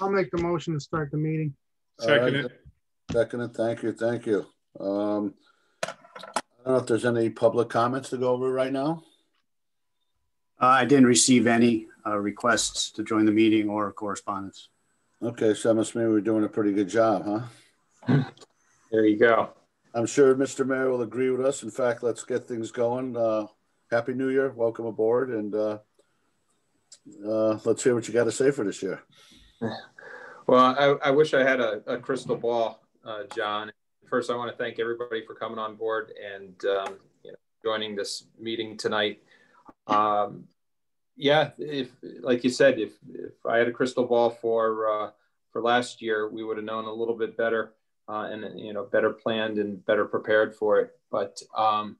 I'll make the motion to start the meeting. Second it. Second it. Thank you. Thank you. Um, I don't know if there's any public comments to go over right now. Uh, I didn't receive any uh, requests to join the meeting or correspondence. Okay, so that must mean we're doing a pretty good job, huh? There you go. I'm sure Mr. Mayor will agree with us. In fact, let's get things going. Uh, Happy New Year. Welcome aboard. And uh, uh, let's hear what you got to say for this year. Well, I, I wish I had a, a crystal ball, uh, John. First, I want to thank everybody for coming on board and um, you know, joining this meeting tonight. Um, yeah, if like you said, if, if I had a crystal ball for uh, for last year, we would have known a little bit better uh, and you know better planned and better prepared for it. But um,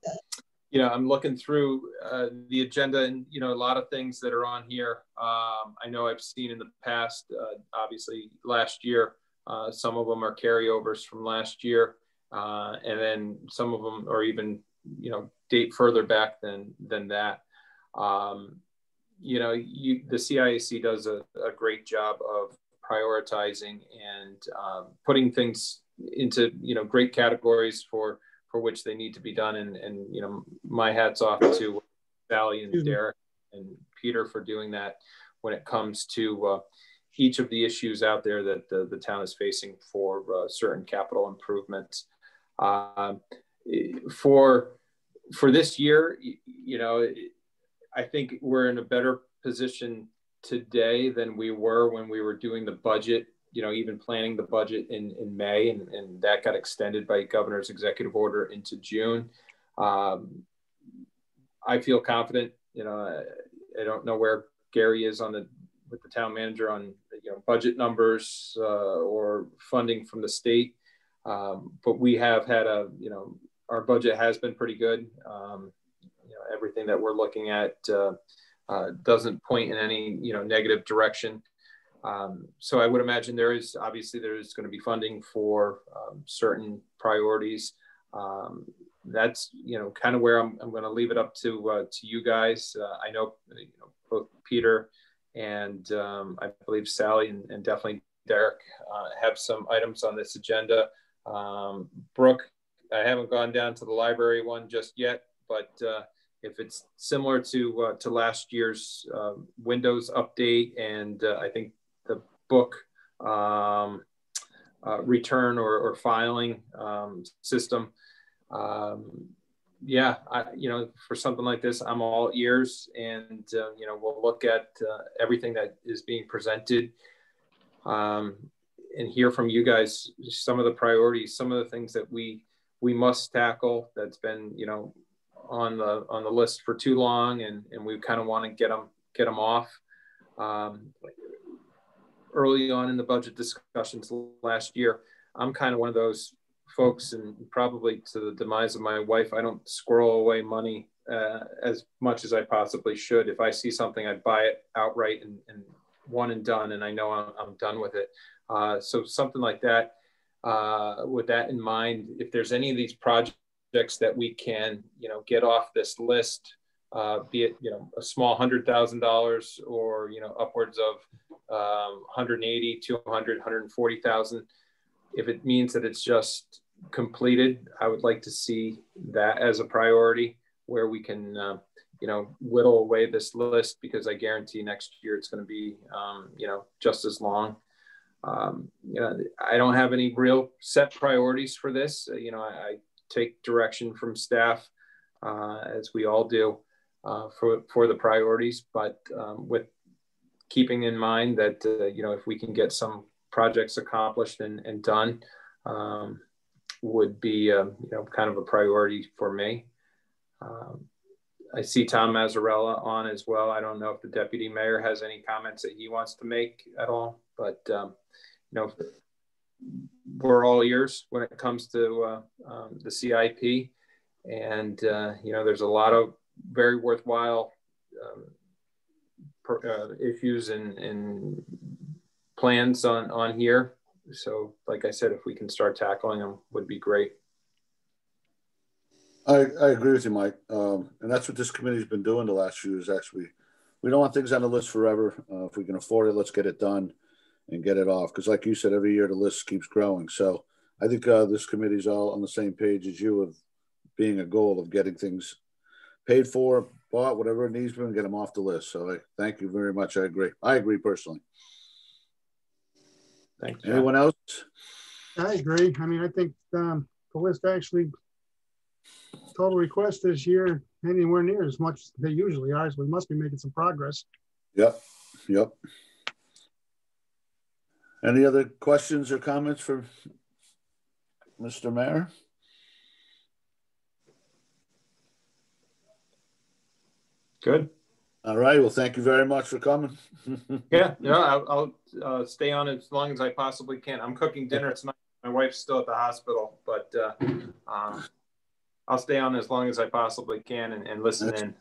you know, I'm looking through uh, the agenda and, you know, a lot of things that are on here. Um, I know I've seen in the past, uh, obviously last year, uh, some of them are carryovers from last year. Uh, and then some of them are even, you know, date further back than, than that. Um, you know, you, the CIAC does a, a great job of prioritizing and um, putting things into, you know, great categories for, for which they need to be done. And, and you know, my hat's off to Sally and Derek and Peter for doing that when it comes to uh, each of the issues out there that the, the town is facing for uh, certain capital improvements. Uh, for for this year, you know, I think we're in a better position today than we were when we were doing the budget you know, even planning the budget in, in May, and, and that got extended by governor's executive order into June. Um, I feel confident. You know, I, I, don't know where Gary is on the with the town manager on you know budget numbers uh, or funding from the state, um, but we have had a you know our budget has been pretty good. Um, you know, everything that we're looking at uh, uh, doesn't point in any you know negative direction. Um, so I would imagine there is obviously there is going to be funding for um, certain priorities. Um, that's you know kind of where I'm, I'm going to leave it up to uh, to you guys. Uh, I know, you know both Peter and um, I believe Sally and, and definitely Derek uh, have some items on this agenda. Um, Brooke, I haven't gone down to the library one just yet, but uh, if it's similar to uh, to last year's uh, Windows update, and I think book um, uh, return or, or filing um, system. Um, yeah, I, you know, for something like this, I'm all ears, and uh, you know, we'll look at uh, everything that is being presented, um, and hear from you guys some of the priorities, some of the things that we we must tackle. That's been, you know, on the on the list for too long, and and we kind of want to get them get them off. Um, early on in the budget discussions last year, I'm kind of one of those folks, and probably to the demise of my wife, I don't squirrel away money uh, as much as I possibly should. If I see something, I'd buy it outright and, and one and done, and I know I'm, I'm done with it. Uh, so something like that. Uh, with that in mind, if there's any of these projects that we can, you know, get off this list, uh, be it you know a small hundred thousand dollars or you know upwards of um, 180, 200, 140,000. If it means that it's just completed, I would like to see that as a priority where we can, uh, you know, whittle away this list because I guarantee next year it's going to be, um, you know, just as long. Um, you know, I don't have any real set priorities for this. You know, I, I, take direction from staff uh, as we all do uh, for for the priorities, but um, with keeping in mind that uh, you know if we can get some projects accomplished and, and done um, would be uh, you know kind of a priority for me. Um, I see Tom Mazzarella on as well. I don't know if the deputy mayor has any comments that he wants to make at all, but um, you know we're all ears when it comes to uh, um, the CIP, and uh, you know there's a lot of very worthwhile um, per, uh, issues and, and plans on, on here. So, like I said, if we can start tackling them, would be great. I, I agree with you, Mike. Um, and that's what this committee's been doing the last few years. Actually, we don't want things on the list forever. Uh, if we can afford it, let's get it done. and get it off. Because like you said, every year the list keeps growing. So I think uh, this committee's all on the same page as you of being a goal of getting things paid for, bought, whatever it needs to, and get them off the list. So I thank you very much. I agree. I agree personally. Thanks. John. Anyone else? I agree. I mean, I think um, the list actually total requests this year anywhere near as much as they usually are. So we must be making some progress. Yep. Yep. Any other questions or comments for Mr. Mayor? Good. All right. Well, thank you very much for coming. Yeah, yeah, I'll, I'll uh, stay on as long as I possibly can. I'm cooking dinner tonight. My wife's still at the hospital, but uh, um, I'll stay on as long as I possibly can and, and listen in.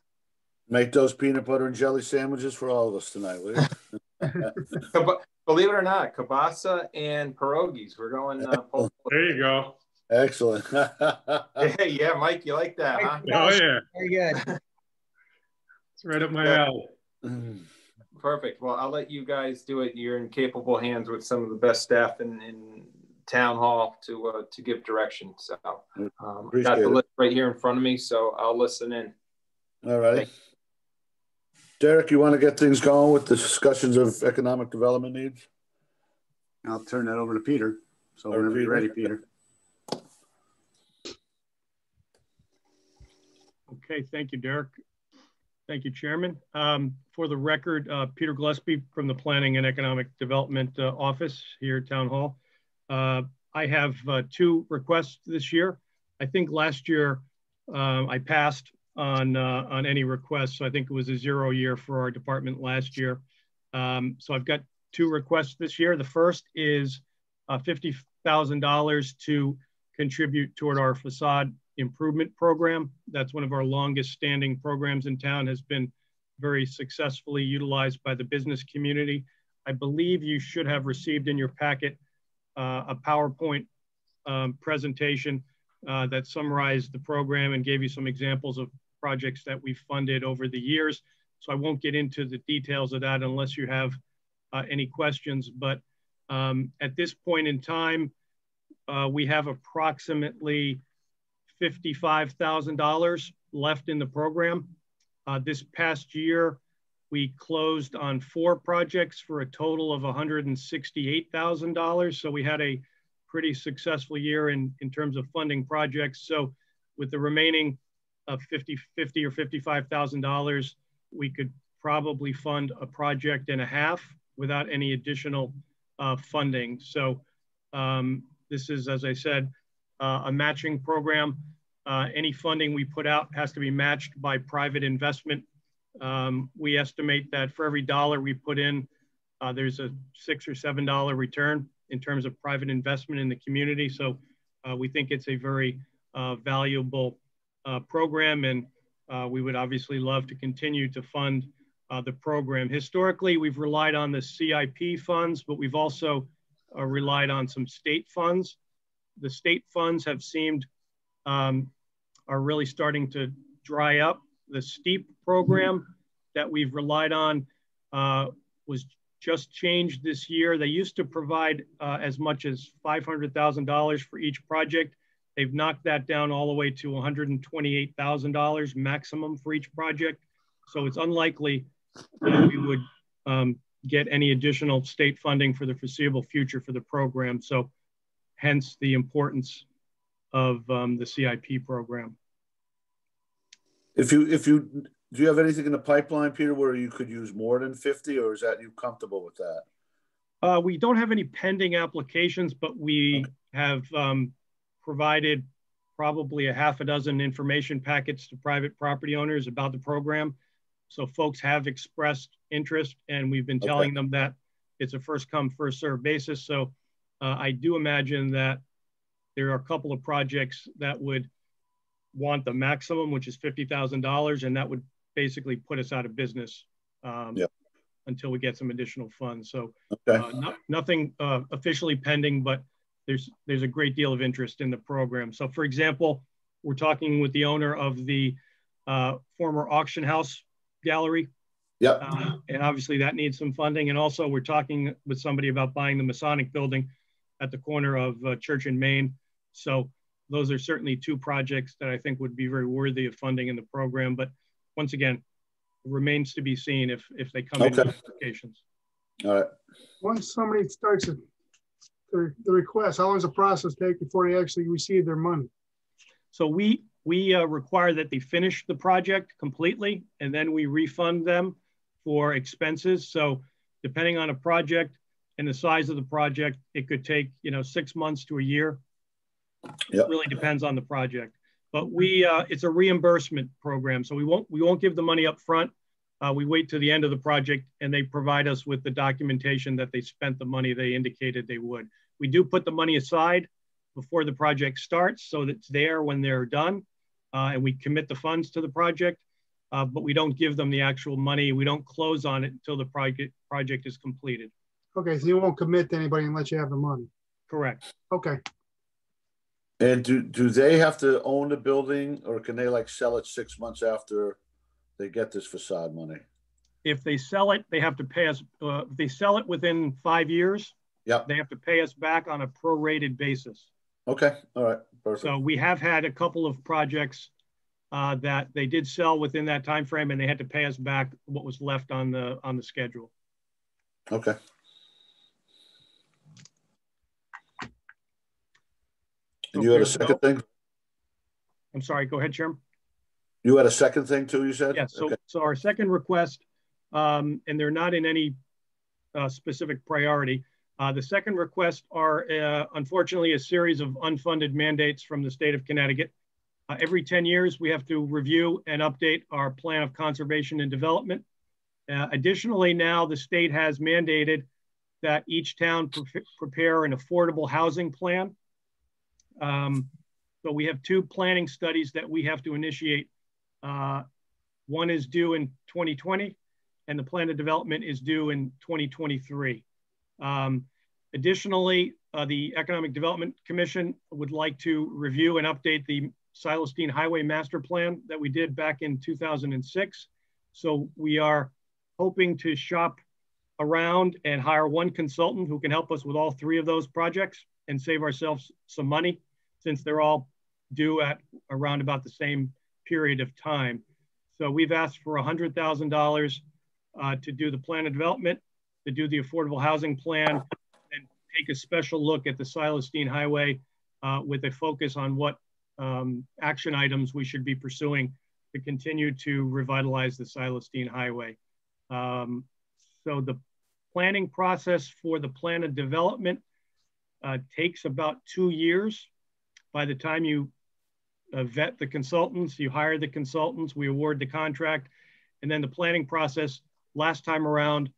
Make those peanut butter and jelly sandwiches for all of us tonight, will you? Believe it or not, kielbasa and pierogies. We're going. Uh, Polish. There you go. Excellent. hey, yeah, Mike, you like that, huh? Oh, yeah. Very good. It's right up my alley. Perfect. Well, I'll let you guys do it. You're in capable hands with some of the best staff in, in town hall to uh, to give direction. So um, I got the it. list right here in front of me, so I'll listen in. All right. righty. Derek, you want to get things going with the discussions of economic development needs? I'll turn that over to Peter. So Over to whenever you're ready, Peter. Okay, thank you, Derek. Thank you, Chairman. Um, for the record, uh, Peter Gillespie from the Planning and Economic Development uh, Office here at Town Hall. Uh, I have uh, two requests this year. I think last year um, I passed on uh, on any requests, so I think it was a zero year for our department last year. Um, so I've got two requests this year. The first is uh, fifty thousand dollars to contribute toward our facade improvement program. That's one of our longest standing programs in town, has been very successfully utilized by the business community. I believe you should have received in your packet uh, a PowerPoint um, presentation uh, that summarized the program and gave you some examples of projects that we've funded over the years. So I won't get into the details of that unless you have uh, any questions. But um, at this point in time, uh, we have approximately $55,000 left in the program. Uh, this past year, we closed on four projects for a total of $168,000. So we had a pretty successful year in, in terms of funding projects. So with the remaining uh, 50, 50 or $55,000, we could probably fund a project and a half without any additional uh, funding. So um, this is, as I said, a matching program. Uh, any funding we put out has to be matched by private investment. Um, we estimate that for every dollar we put in, uh, there's a six or seven dollar return in terms of private investment in the community. So uh, we think it's a very uh, valuable uh, program, and uh, we would obviously love to continue to fund uh, the program. Historically, we've relied on the CIP funds, but we've also uh, relied on some state funds. The state funds have seemed um, are really starting to dry up. The STEAP program that we've relied on uh, was just changed this year. They used to provide uh, as much as $500,000 for each project. They've knocked that down all the way to $128,000 maximum for each project. So it's unlikely that we would um, get any additional state funding for the foreseeable future for the program. So hence the importance of um, the CIP program. If you, if you, do you have anything in the pipeline, Peter, where you could use more than 50 or is that you comfortable with that? Uh, we don't have any pending applications, but we Okay. have um, provided probably a half a dozen information packets to private property owners about the program. So folks have expressed interest and we've been Okay. telling them that it's a first come, first served basis. So uh, I do imagine that there are a couple of projects that would want the maximum, which is $50,000. And that would basically put us out of business um, Yep. until we get some additional funds. So Okay, uh, no- nothing uh, officially pending, but there's there's a great deal of interest in the program. So, for example, we're talking with the owner of the uh, former auction house gallery Yep. Uh, and obviously that needs some funding. And also we're talking with somebody about buying the Masonic building at the corner of uh, Church and Main. So those are certainly two projects that I think would be very worthy of funding in the program. But once again, remains to be seen if, if they come Okay. in with applications. All right. Once somebody starts the, the the request, how long does the process take before they actually receive their money? So we, we uh, require that they finish the project completely and then we refund them for expenses. So depending on a project and the size of the project, it could take, you know, six months to a year. Yep. It really depends on the project. But we, uh, it's a reimbursement program. So we won't, we won't give the money up front. Uh, we wait to the end of the project and they provide us with the documentation that they spent the money they indicated they would. We do put the money aside before the project starts so that it's there when they're done. Uh, and we commit the funds to the project, uh, but we don't give them the actual money. We don't close on it until the project project is completed. Okay, so you won't commit to anybody unless you have the money. Correct. Okay, And do, do they have to own the building or can they like sell it six months after they get this facade money? If they sell it, they have to pay us. Uh, if they sell it within five years, Yep. they have to pay us back on a prorated basis. Okay. All right. Perfect. So we have had a couple of projects uh, that they did sell within that time frame, and they had to pay us back what was left on the on the schedule. Okay. And you had a second thing? I'm sorry. Go ahead, Chairman. You had a second thing too, you said? Yeah, so, Okay. so our second request, um, and they're not in any uh, specific priority. Uh, the second request are uh, unfortunately a series of unfunded mandates from the state of Connecticut. Uh, every 10 years, we have to review and update our plan of conservation and development. Uh, additionally, now the state has mandated that each town pre prepare an affordable housing plan. Um, so we have two planning studies that we have to initiate uh, one is due in 2020, and the plan of development is due in 2023. Um, additionally, uh, the Economic Development Commission would like to review and update the Silas Deane Highway Master Plan that we did back in 2006. So we are hoping to shop around and hire one consultant who can help us with all three of those projects and save ourselves some money since they're all due at around about the same period of time. So we've asked for $100,000 uh, to do the plan of development, to do the affordable housing plan, and take a special look at the Silas Deane Highway uh, with a focus on what um, action items we should be pursuing to continue to revitalize the Silas Deane Highway. Um, so the planning process for the plan of development uh, takes about two years. By the time you uh, vet the consultants, you hire the consultants, we award the contract, and then the planning process last time around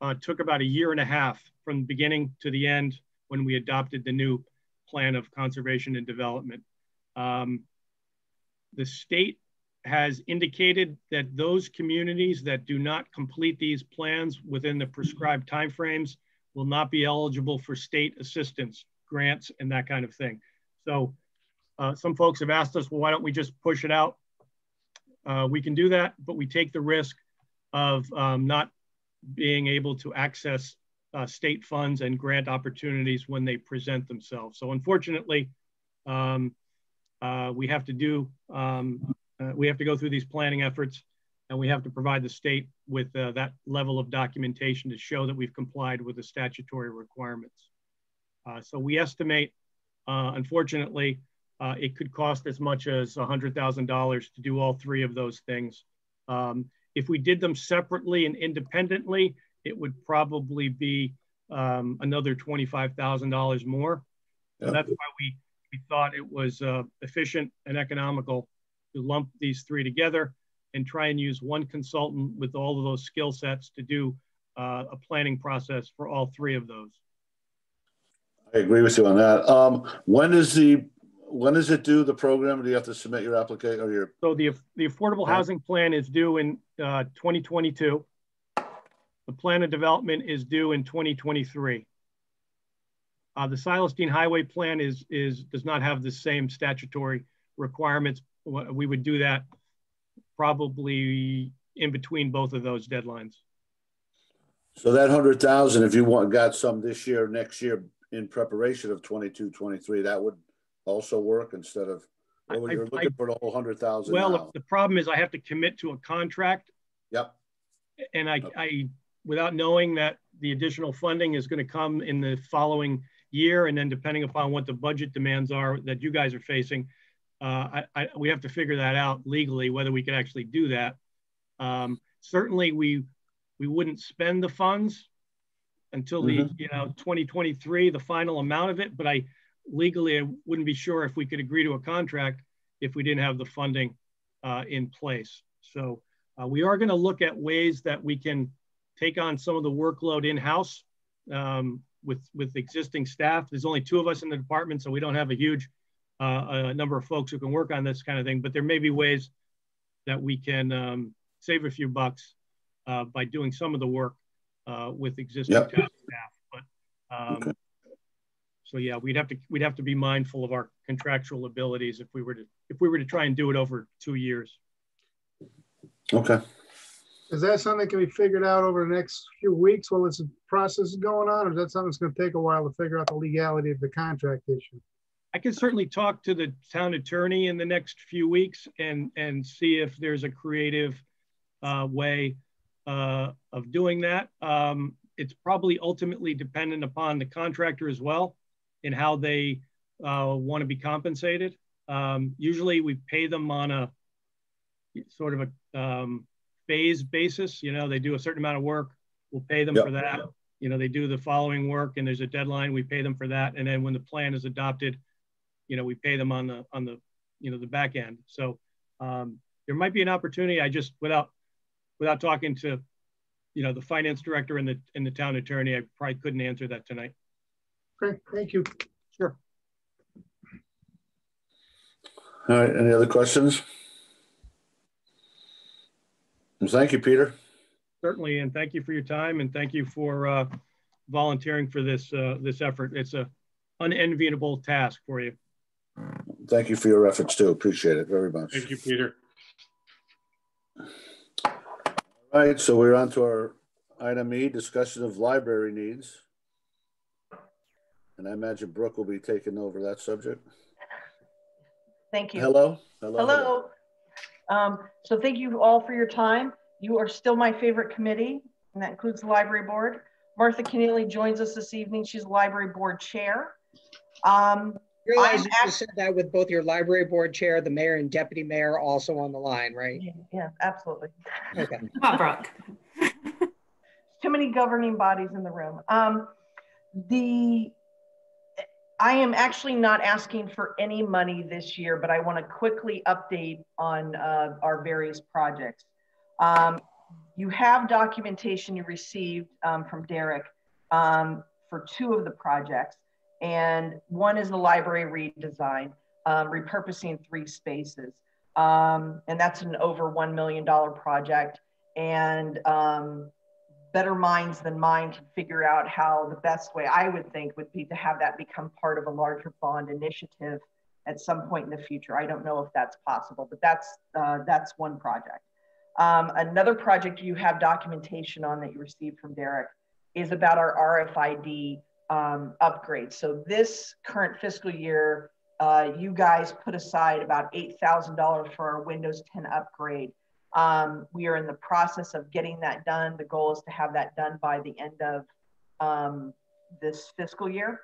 uh, took about a year and a half from the beginning to the end when we adopted the new plan of conservation and development. Um, the state has indicated that those communities that do not complete these plans within the prescribed timeframes will not be eligible for state assistance, grants, and that kind of thing. So uh, some folks have asked us, well, why don't we just push it out? Uh, we can do that, but we take the risk of um, not being able to access uh, state funds and grant opportunities when they present themselves. So unfortunately, um, uh, we have to do, um, uh, we have to go through these planning efforts and we have to provide the state with uh, that level of documentation to show that we've complied with the statutory requirements. So we estimate, uh, unfortunately, uh, it could cost as much as $100,000 to do all three of those things. Um, if we did them separately and independently, it would probably be um, another $25,000 more. So that's why we, we thought it was uh, efficient and economical to lump these three together and try and use one consultant with all of those skill sets to do uh, a planning process for all three of those. I agree with you on that. Um, when is the, when is it due, the program? Do you have to submit your application or your, So the, the affordable housing plan is due in uh, 2022. The plan of development is due in 2023. Uh, the Silas Deane Highway Plan is, is, does not have the same statutory requirements. We would do that probably in between both of those deadlines. So that hundred thousand, if you want, got some this year, next year in preparation of 22, 23, that would also work instead of, I- well, you're I- looking for the whole hundred thousand Well, now. the problem is I have to commit to a contract Yep, and I, Yep. I, without knowing that the additional funding is going to come in the following year, and then depending upon what the budget demands are that you guys are facing, uh, I, I, we have to figure that out legally, whether we can actually do that. Um, certainly we, we wouldn't spend the funds until the, you know, 2023, the final amount of it, but I legally, I wouldn't be sure if we could agree to a contract if we didn't have the funding uh, in place. So uh, we are going to look at ways that we can take on some of the workload in-house um, with, with existing staff. There's only two of us in the department, so we don't have a huge uh, a number of folks who can work on this kind of thing, but there may be ways that we can um, save a few bucks uh, by doing some of the work uh, with existing Yep. town staff. But um, Okay. so yeah, we'd have to we'd have to be mindful of our contractual abilities if we were to if we were to try and do it over two years. okay. Is that something that can be figured out over the next few weeks while this process is going on? Or is that something that's gonna take a while to figure out the legality of the contract issue? I can certainly talk to the town attorney in the next few weeks and, and see if there's a creative uh, way uh, of doing that. Um, it's probably ultimately dependent upon the contractor as well and how they uh, want to be compensated. Um, usually we pay them on a sort of a um, phase basis. You know, they do a certain amount of work, we'll pay them Yep. for that. You know, they do the following work and there's a deadline, we pay them for that. And then when the plan is adopted, you know, we pay them on the, on the, you know, the back end. So um, there might be an opportunity. I just, without, without talking to, you know, the finance director and the, and the town attorney, I probably couldn't answer that tonight. Okay, thank you. Sure. All right, any other questions? Well, thank you, Peter. Certainly. And thank you for your time and thank you for uh, volunteering for this, uh, this effort. It's a unenviable task for you. Thank you for your efforts too. Appreciate it very much. Thank you, Peter. All right, so we're on to our item E, discussion of library needs. And I imagine Brooke will be taking over that subject. Thank you. Hello? Hello? Hello. Um, so thank you all for your time. You are still my favorite committee, and that includes the library board. Martha Keneally joins us this evening. She's library board chair. Um, Realize I'm you act- said that with both your library board chair, the mayor and deputy mayor also on the line, right? yeah, yeah, absolutely. Okay. Come on, Brooke. too many governing bodies in the room. Um, the I am actually not asking for any money this year, but I want to quickly update on uh, our various projects. Um, you have documentation you received um, from Derek um, for two of the projects, and one is the library redesign, um, repurposing three spaces, um, and that's an over one million dollar project. And um, better minds than mine can figure out how the best way I would think would be to have that become part of a larger bond initiative at some point in the future. I don't know if that's possible, but that's uh, that's one project. Um, another project you have documentation on that you received from Derek is about our RFID um, upgrade. So this current fiscal year, uh, you guys put aside about $8,000 for our Windows 10 upgrade. Um, we are in the process of getting that done. The goal is to have that done by the end of um, this fiscal year.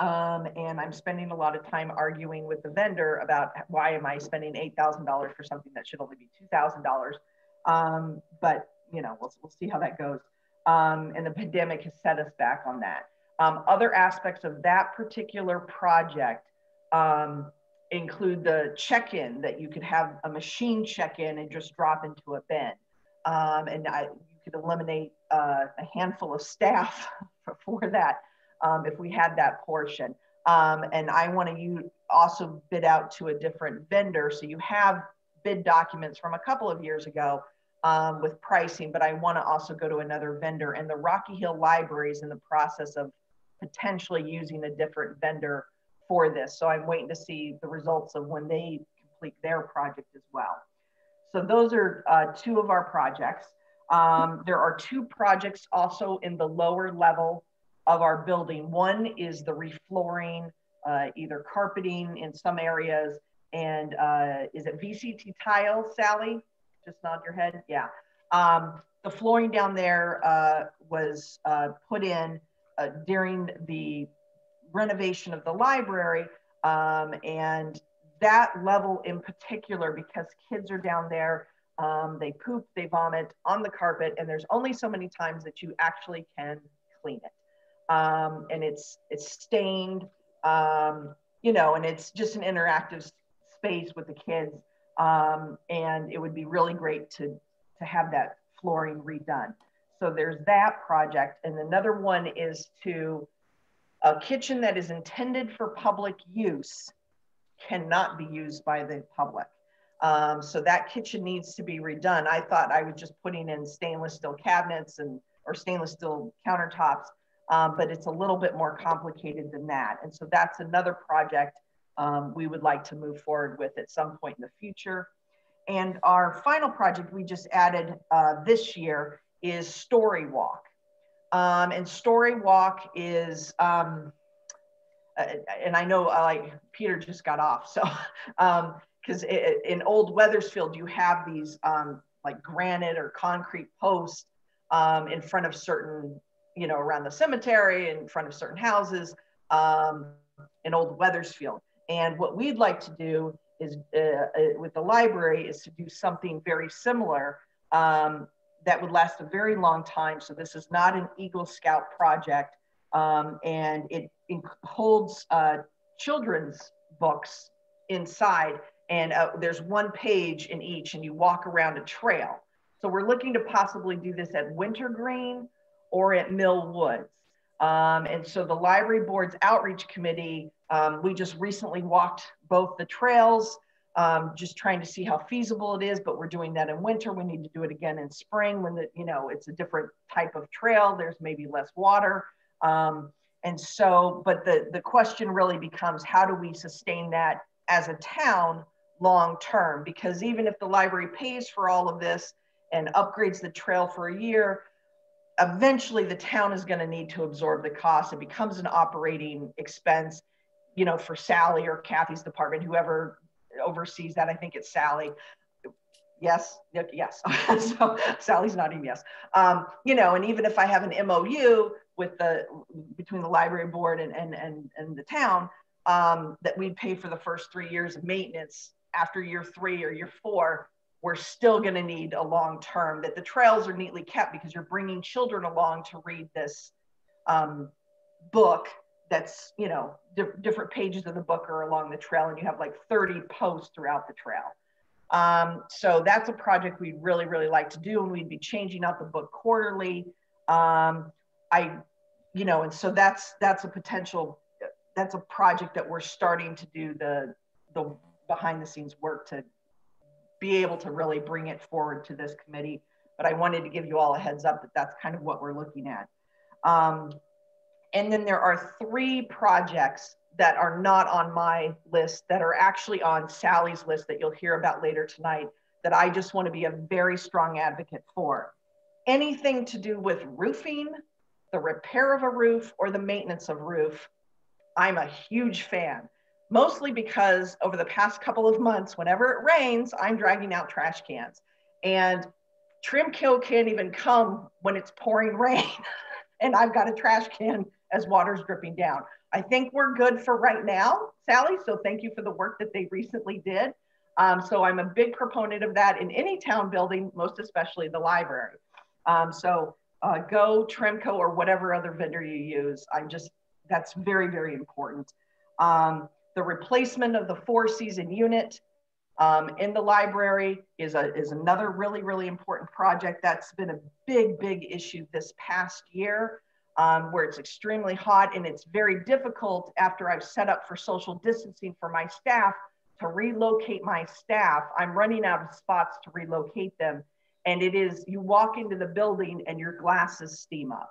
Um, and I'm spending a lot of time arguing with the vendor about why am I spending $8,000 for something that should only be $2,000. Um, but you know, we'll, we'll see how that goes. Um, and the pandemic has set us back on that. Um, other aspects of that particular project um, include the check-in that you could have a machine check-in and just drop into a bin. Um, and I, you could eliminate uh, a handful of staff for, that um, if we had that portion. Um, and I want to also bid out to a different vendor. So you have bid documents from a couple of years ago um, with pricing, but I want to also go to another vendor. And the Rocky Hill Library is in the process of potentially using a different vendor for this. So I'm waiting to see the results of when they complete their project as well. So those are uh, two of our projects. Um, there are two projects also in the lower level of our building. One is the reflooring, uh, either carpeting in some areas, and uh, is it VCT tile, Sally? Just nod your head. Yeah. Um, the flooring down there uh, was uh, put in uh, during the renovation of the library, um, and that level in particular, because kids are down there, um, they poop, they vomit on the carpet, and there's only so many times that you actually can clean it. Um, and it's it's stained, um, you know, and it's just an interactive space with the kids. Um, and it would be really great to to have that flooring redone. So there's that project, and another one is to a kitchen that is intended for public use cannot be used by the public. Um, so that kitchen needs to be redone. I thought I was just putting in stainless steel cabinets and or stainless steel countertops, um, but it's a little bit more complicated than that. And so that's another project um, we would like to move forward with at some point in the future. And our final project we just added uh, this year is Story Walk. Um, and Story Walk is um, uh, and I know uh, like Peter just got off. So, because um, in old Wethersfield, you have these um, like granite or concrete posts um, in front of certain, you know, around the cemetery, in front of certain houses um, in old Wethersfield. And what we'd like to do is uh, uh with the library is to do something very similar um, that would last a very long time. So this is not an Eagle Scout project. Um, and it holds uh, children's books inside and uh, there's one page in each and you walk around a trail. So we're looking to possibly do this at Wintergreen or at Mill Woods. Um, and so the library board's outreach committee, um, we just recently walked both the trails, um, just trying to see how feasible it is, but we're doing that in winter. We need to do it again in spring when the, you know, it's a different type of trail. There's maybe less water. Um, and so, but the, the question really becomes how do we sustain that as a town long term? Because even if the library pays for all of this and upgrades the trail for a year, eventually the town is going to need to absorb the cost. It becomes an operating expense, you know, for Sally or Kathy's department, whoever oversees that. I think it's Sally. Yes, yes. so Sally's nodding yes. Um, you know, and even if I have an MOU with the between the library board and and and, and the town um, that we'd pay for the first three years of maintenance after year three or year four we're still going to need a long term that the trails are neatly kept because you're bringing children along to read this um, book that's you know di different pages of the book are along the trail and you have like 30 posts throughout the trail um, so that's a project we'd really really like to do and we'd be changing out the book quarterly um, I, you know, and so that's that's a potential, that's a project that we're starting to do the the behind the scenes work to be able to really bring it forward to this committee. But I wanted to give you all a heads up that that's kind of what we're looking at. Um, and then there are three projects that are not on my list that are actually on Sally's list that you'll hear about later tonight that I just want to be a very strong advocate for. Anything to do with roofing, the repair of a roof or the maintenance of roof, I'm a huge fan. Mostly because over the past couple of months, whenever it rains, I'm dragging out trash cans. And Tremco can't even come when it's pouring rain. and I've got a trash can as water's dripping down. I think we're good for right now, Sally. So thank you for the work that they recently did. Um, so I'm a big proponent of that in any town building, most especially the library. Um, so uh, Go, Tremco, or whatever other vendor you use. I'm just, that's very, very important. Um, the replacement of the four season unit um, in the library is, a, is another really, really important project. That's been a big, big issue this past year um, where it's extremely hot and it's very difficult after I've set up for social distancing for my staff to relocate my staff. I'm running out of spots to relocate them and it is you walk into the building and your glasses steam up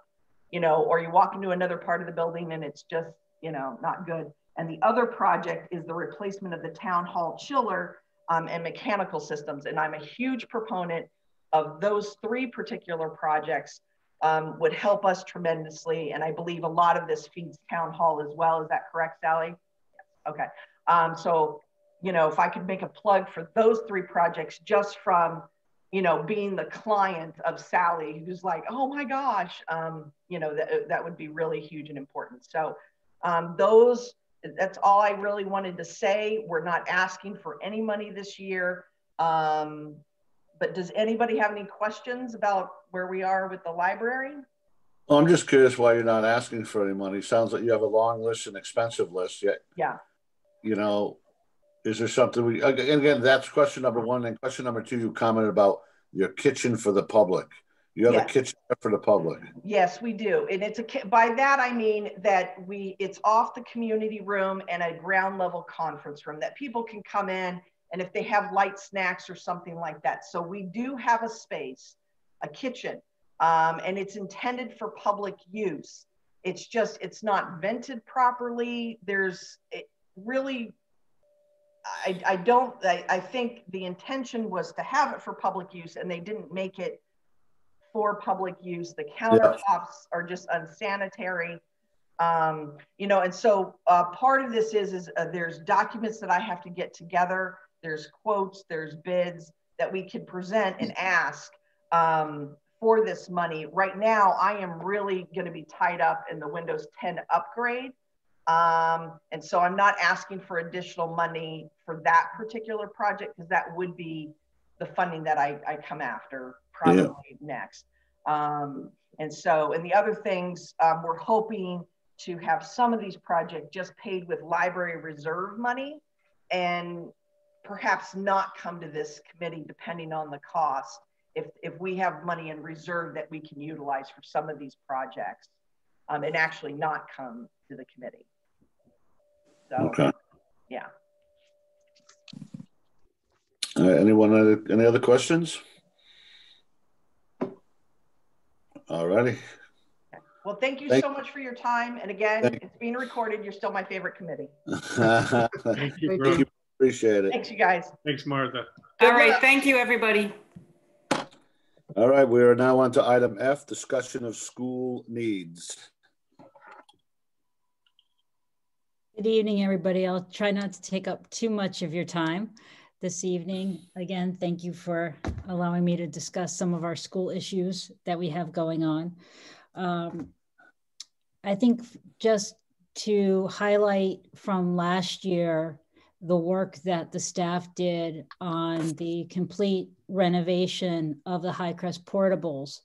you know or you walk into another part of the building and it's just you know not good and the other project is the replacement of the town hall chiller um, and mechanical systems. And I'm a huge proponent of those three particular projects um, would help us tremendously. And I believe a lot of this feeds town hall as well. Is that correct, Sally? Okay. Um, so, you know, if I could make a plug for those three projects just from, you know, being the client of Sally, who's like, oh my gosh, um, you know, that, that would be really huge and important. So um, those, that's all I really wanted to say. We're not asking for any money this year. Um, but does anybody have any questions about where we are with the library? Well, I'm just curious why you're not asking for any money. Sounds like you have a long list, an expensive list. Yet, yeah. You know, is there something we again? Again, that's question number one. And question number two, you commented about your kitchen for the public. You have yes. a kitchen for the public. Yes, we do, and it's a. By that I mean that we it's off the community room and a ground level conference room that people can come in and if they have light snacks or something like that. So we do have a space, a kitchen, um, and it's intended for public use. It's just, it's not vented properly. There's really, I, I don't, I, I think the intention was to have it for public use and they didn't make it for public use. The countertops yeah. are just unsanitary. Um, you know, and so uh, part of this is, is uh, there's documents that I have to get together there's quotes, there's bids that we could present and ask um, for this money. Right now, I am really going to be tied up in the Windows 10 upgrade. Um, and so I'm not asking for additional money for that particular project because that would be the funding that I, I come after probably yeah. next. Um, and so, and the other things, um, we're hoping to have some of these projects just paid with library reserve money. And perhaps not come to this committee depending on the cost if, if we have money in reserve that we can utilize for some of these projects um, and actually not come to the committee. So, okay. yeah. Uh, anyone, other, any other questions? All righty. Well, thank you thank so much for your time. And again, it's being recorded. You're still my favorite committee. thank you. Thank you. Appreciate it. Thanks, you guys. Thanks, Martha. All right. Thank you, everybody. All right. We are now on to item F, discussion of school needs. Good evening, everybody. I'll try not to take up too much of your time this evening. Again, thank you for allowing me to discuss some of our school issues that we have going on. Um, I think just to highlight from last year, the work that the staff did on the complete renovation of the Highcrest portables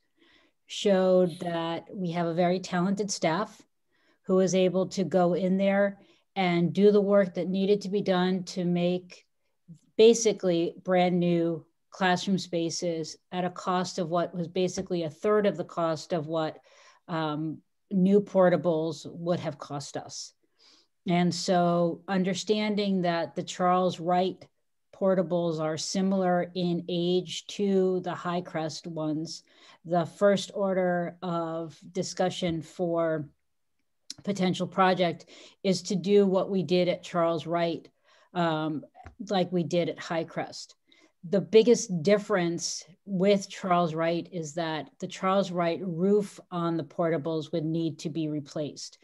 showed that we have a very talented staff who was able to go in there and do the work that needed to be done to make basically brand new classroom spaces at a cost of what was basically a third of the cost of what um, new portables would have cost us. And so understanding that the Charles Wright portables are similar in age to the Highcrest ones, the first order of discussion for potential project is to do what we did at Charles Wright, um, like we did at Highcrest. The biggest difference with Charles Wright is that the Charles Wright roof on the portables would need to be replaced.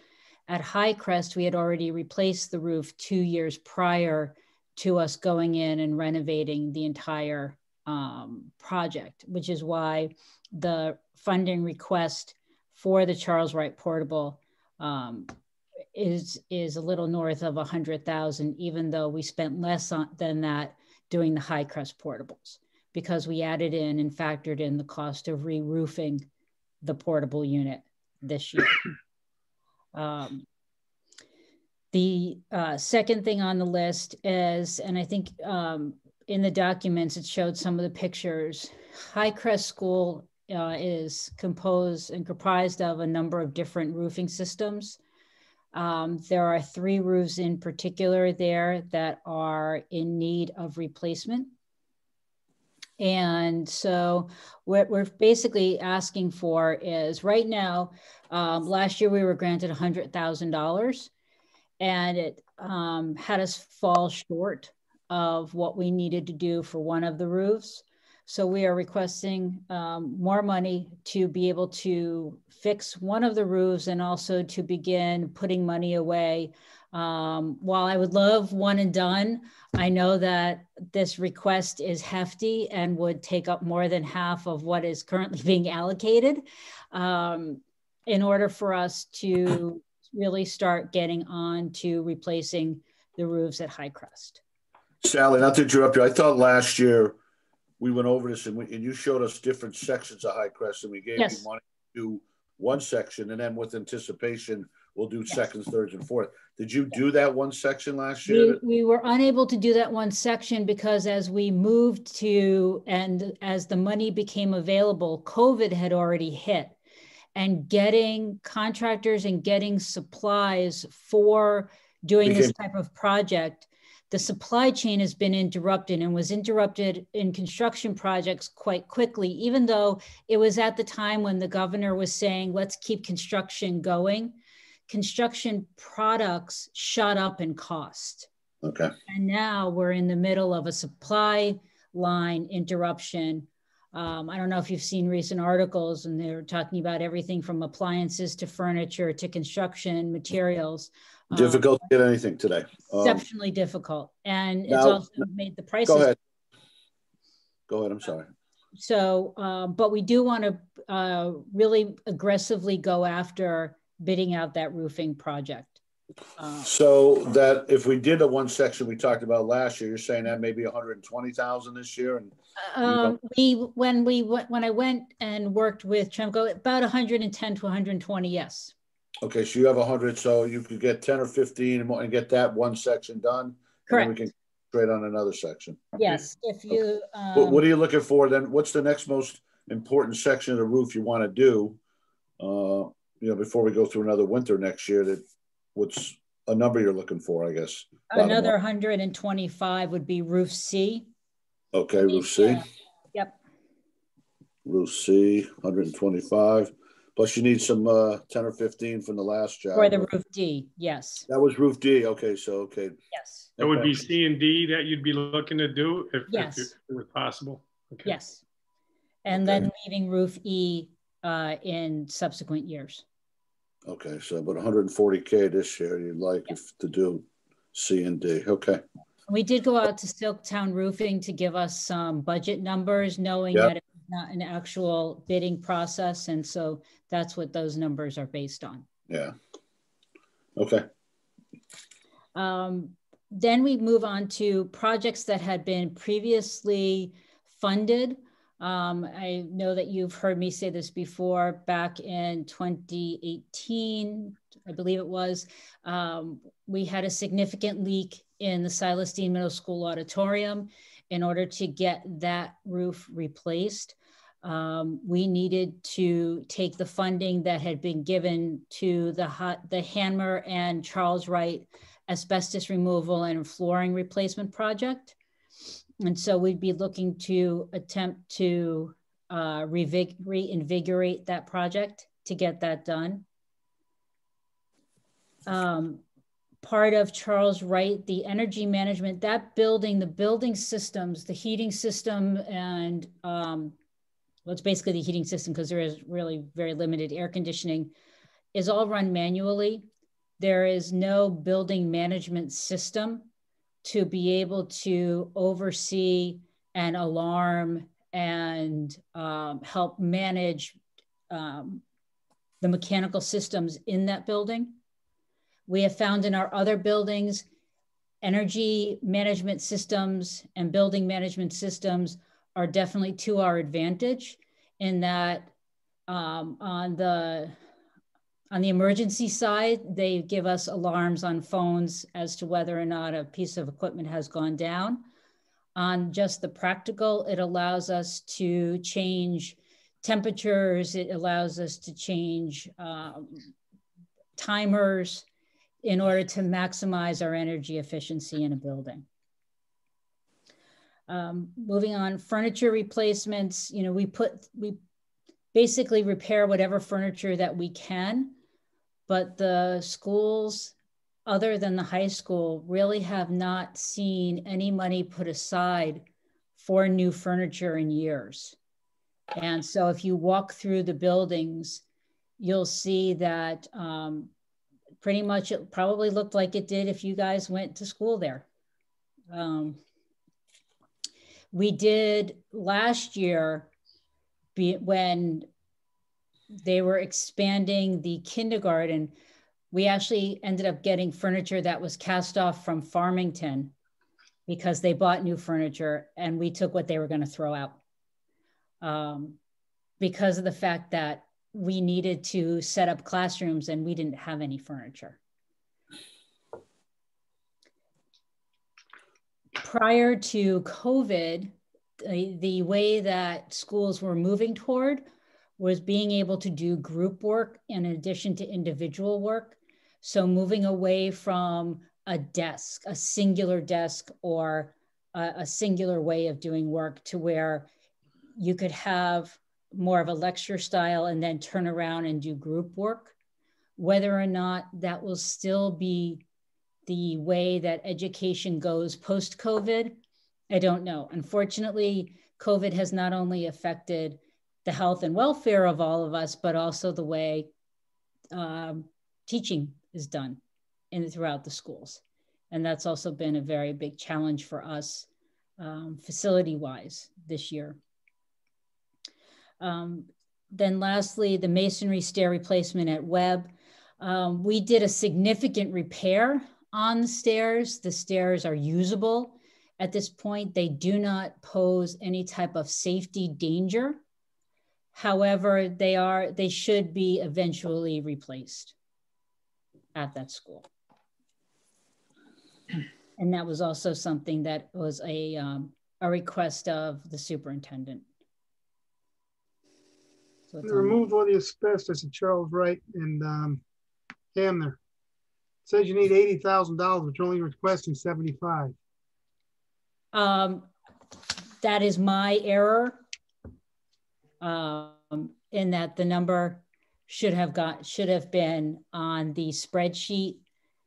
At Highcrest, we had already replaced the roof two years prior to us going in and renovating the entire um, project, which is why the funding request for the Charles Wright portable um, is is a little north of a hundred thousand, even though we spent less on, than that doing the Highcrest portables because we added in and factored in the cost of re-roofing the portable unit this year. Um, the uh, second thing on the list is, and I think um, in the documents it showed some of the pictures. Highcrest School uh, is composed and comprised of a number of different roofing systems. Um, there are three roofs in particular there that are in need of replacement. And so what we're basically asking for is right now, um, last year we were granted $100,000 and it um, had us fall short of what we needed to do for one of the roofs. So we are requesting um, more money to be able to fix one of the roofs and also to begin putting money away. Um, while I would love one and done, I know that this request is hefty and would take up more than half of what is currently being allocated um, in order for us to really start getting on to replacing the roofs at Highcrest. Sally, not to interrupt you. I thought last year we went over this and, we, and you showed us different sections of Highcrest and we gave Yes. you money to do one section and then with anticipation, we'll do Yes. seconds, thirds and fourth. Did you do that one section last year? we were unable to do that one section because as we moved to, and as the money became available, COVID had already hit. And getting contractors and getting supplies for doing this type of project, the supply chain has been interrupted and was interrupted in construction projects quite quickly, even though it was at the time when the governor was saying, let's keep construction going. Construction products shot up in cost. Okay. And now we're in the middle of a supply line interruption. Um, I don't know if you've seen recent articles, and they're talking about everything from appliances to furniture to construction materials. Um, Difficult to get anything today. Um, exceptionally difficult, and it's also made the prices. Go ahead. Go ahead. I'm sorry. So, uh, but we do want to uh, really aggressively go after bidding out that roofing project. Uh, So that if we did the one section we talked about last year, you're saying that maybe 120,000 this year and Um, we when we went when I went and worked with Tremco, about 110 to 120. Yes, okay, so you have 100, so you could get 10 or 15 and and get that one section done. And then we can straight on another section. Yes, if you. What, what Um, are you looking for then? What's the next most important section of the roof you want to do? Uh, you know, before we go through another winter next year, that what's a number you're looking for, I guess. another 125 would be roof C. Okay, roof C, Yeah. Yep. roof C, 125. Plus you need some, uh, 10 or 15 from the last job. For the roof D. Yes. That was roof D. Okay, so, okay. Yes. That would be C and D that you'd be looking to do if, if Yes. it was possible. Okay. Yes. And Okay. then leaving roof E uh, in subsequent years. Okay, so about 140K this year you'd like Yeah. if to do C and D. Okay. We did go out to Silktown Roofing to give us some budget numbers, knowing Yep. that it's not an actual bidding process. And so that's what those numbers are based on. Yeah. Okay. Um, then we move on to projects that had been previously funded. Um, I know that you've heard me say this before back in 2018, I believe it was. Um, we had a significant leak in the Silas Deane Middle School auditorium. In order to get that roof replaced, um, we needed to take the funding that had been given to the, the Hanmer and Charles Wright asbestos removal and flooring replacement project. And so we'd be looking to attempt to uh, reinvigorate that project to get that done. Um, part of Charles Wright, the energy management, that building, the building systems, the heating system, and um, well, it's basically the heating system because there is really very limited air conditioning, is all run manually. There is no building management system to be able to oversee and alarm and um, help manage um, the mechanical systems in that building. We have found in our other buildings, energy management systems and building management systems are definitely to our advantage in that um, on the on the emergency side, they give us alarms on phones as to whether or not a piece of equipment has gone down. On just the practical, it allows us to change temperatures. It allows us to change um, timers in order to maximize our energy efficiency in a building. Um, moving on, furniture replacements, you know, we put, we basically repair whatever furniture that we can, but the schools other than the high school, really have not seen any money put aside for new furniture in years. And so if you walk through the buildings, you'll see that um, pretty much it probably looked like it did if you guys went to school there. Um, we did last year be, when they were expanding the kindergarten, we actually ended up getting furniture that was cast off from Farmington because they bought new furniture and we took what they were going to throw out um, because of the fact that we needed to set up classrooms and we didn't have any furniture. Prior to COVID, the, the way that schools were moving toward was being able to do group work in addition to individual work. So moving away from a desk, a singular desk, or a, a singular way of doing work to where you could have more of a lecture style and then turn around and do group work. Whether or not that will still be the way that education goes post COVID, I don't know. Unfortunately, COVID has not only affected the health and welfare of all of us, but also the way um, teaching is done in throughout the schools. And that's also been a very big challenge for us um, facility wise this year. Um, then lastly, the masonry stair replacement at Webb. Um, we did a significant repair on the stairs. The stairs are usable at this point. They do not pose any type of safety danger. However, they are they should be eventually replaced at that school. And that was also something that was a, um, a request of the superintendent. So they removed all the asbestos at Charles Wright and um, Hanmer. It says you need eighty thousand dollars, but you're only requesting seventy-five. Um, that is my error. Um, in that the number should have got should have been on the spreadsheet,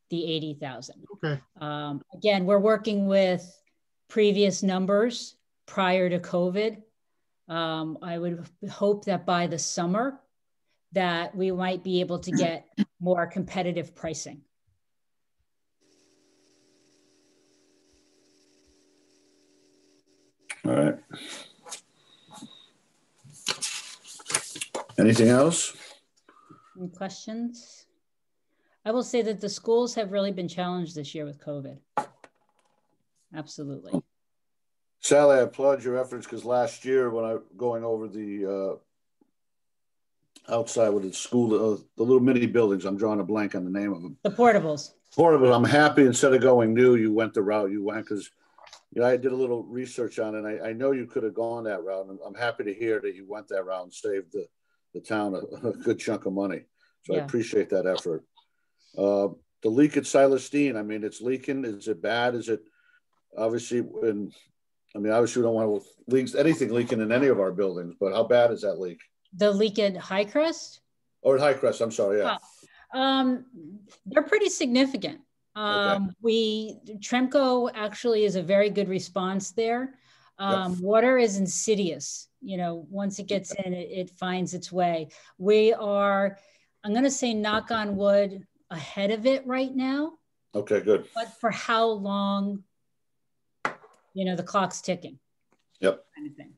the eighty thousand. Okay. Um, again, we're working with previous numbers prior to COVID. Um, I would hope that by the summer that we might be able to get more competitive pricing. All right. Anything else? Any questions? I will say that the schools have really been challenged this year with COVID. Absolutely. Sally, I applaud your efforts because last year when I going over the uh, outside with the school, uh, the little mini buildings, I'm drawing a blank on the name of them. The portables. Portables. I'm happy instead of going new, you went the route you went because you know, I did a little research on it. I, I know you could have gone that route. And I'm happy to hear that you went that route and saved the, the town a, a good chunk of money. So yeah. I appreciate that effort. Uh, the leak at Silas Deane, I mean, it's leaking. Is it bad? Is it obviously in I mean, obviously, we don't want to leaks, anything leaking in any of our buildings, but how bad is that leak? The leak at Highcrest? Or at Highcrest, I'm sorry, yeah. Oh, um, they're pretty significant. Um, okay. We, Tremco actually is a very good response there. Um, yep. Water is insidious. You know, once it gets in, it, it finds its way. We are, I'm going to say, knock on wood, ahead of it right now. Okay, good. But for how long you know, the clock's ticking. Yep. Kind of thing.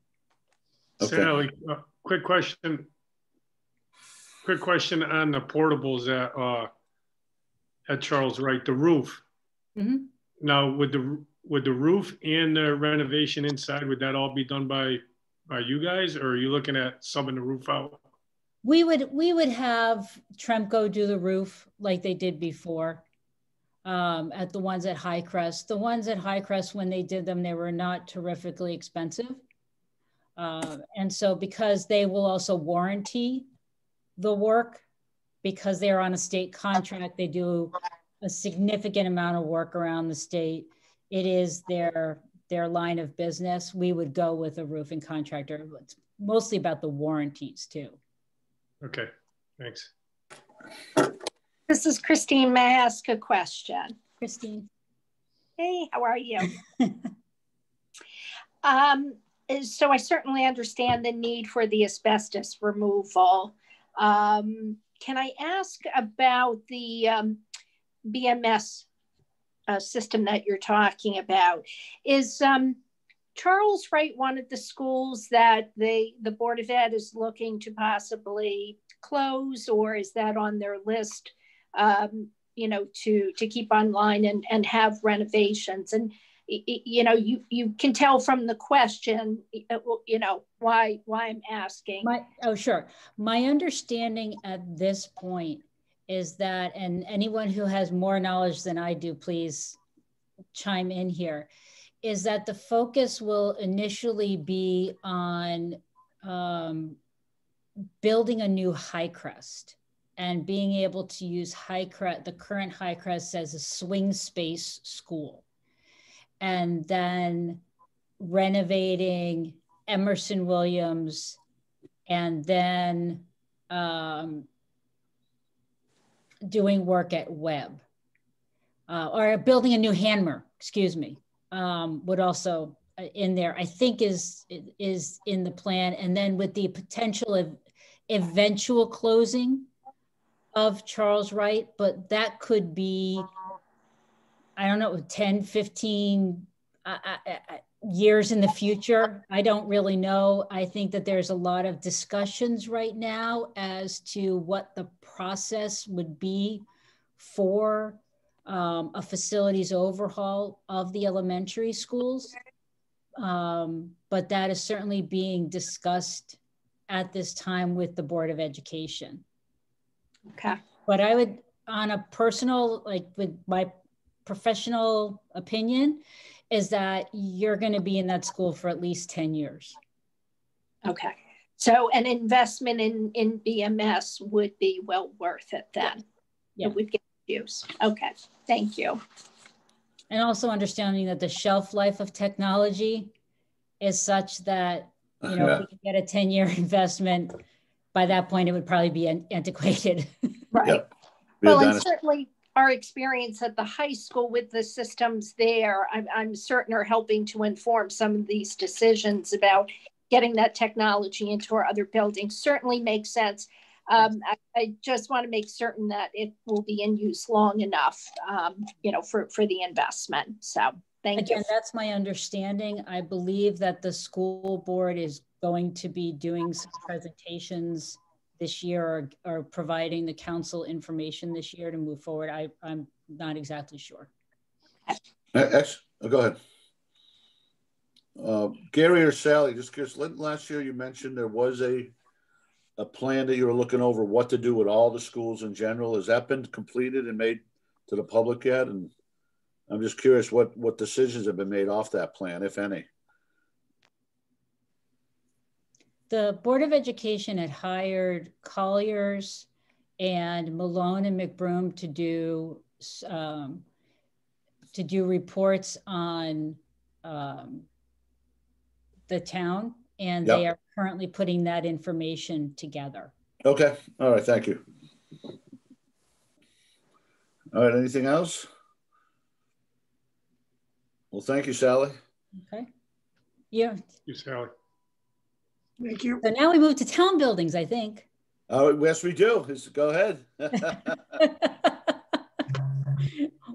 Okay. Sally, uh, quick question. Quick question on the portables at uh, at Charles Wright, the roof. Mm-hmm. Now, with the with the roof and the renovation inside, would that all be done by by you guys, or are you looking at subbing the roof out? We would we would have Tremco do the roof like they did before um, at the ones at Highcrest. The ones at Highcrest, when they did them, they were not terrifically expensive. Uh, and so because they will also warranty the work, because they're on a state contract, they do a significant amount of work around the state. It is their their line of business. We would go with a roofing contractor. It's mostly about the warranties too. Okay, thanks. This is Christine. May I ask a question? Christine. Hey, how are you? um, so I certainly understand the need for the asbestos removal. Um, can I ask about the um, BMS uh, system that you're talking about? Is um, Charles Wright one of the schools that they the Board of Ed is looking to possibly close, or is that on their list? Um, you know, to to keep online and and have renovations and you know you you can tell from the question you know why why i'm asking my oh sure my understanding at this point is that and anyone who has more knowledge than i do please chime in here is that the focus will initially be on um, building a new high crest and being able to use high crest, the current high crest as a swing space school. And then renovating Emerson Williams and then um, doing work at Webb uh, or building a new Hanmer, excuse me, um, would also uh, in there, I think is is in the plan. And then with the potential of eventual closing of Charles Wright, but that could be, I don't know, 10, 15 uh, uh, uh, years in the future. I don't really know. I think that there's a lot of discussions right now as to what the process would be for um, a facilities overhaul of the elementary schools. Um, but that is certainly being discussed at this time with the Board of Education. Okay. But I would, on a personal, like with my professional opinion, is that you're going to be in that school for at least 10 years. Okay. So an investment in, in BMS would be well worth it then. Yeah. It would get use. Okay, thank you. And also understanding that the shelf life of technology is such that, you know, yeah. if we could get a 10 year investment, by that point, it would probably be antiquated. Right. Yep. Well, and certainly our experience at the high school with the systems there, I'm, I'm certain are helping to inform some of these decisions about getting that technology into our other buildings. Certainly makes sense. Um, I, I, just want to make certain that it will be in use long enough, um, you know, for, for the investment. So thank Again, you. that's my understanding. I believe that the school board is going to be doing some presentations this year or, or providing the council information this year to move forward. I, I'm not exactly sure. X, oh, go ahead. Uh, Gary or Sally, just curious, last year you mentioned there was a a plan that you were looking over what to do with all the schools in general. Has that been completed and made to the public yet? And I'm just curious what what decisions have been made off that plan, if any. The Board of Education had hired Colliers and Milone and MacBroom to do um, to do reports on um, the town, and yep. they are currently putting that information together. Okay. All right. Thank you. All right. Anything else? Well, thank you, Sally. Okay. Yeah. Thank you, Sally. Thank you. So now we move to town buildings, I think. Oh, yes, we do. Go ahead.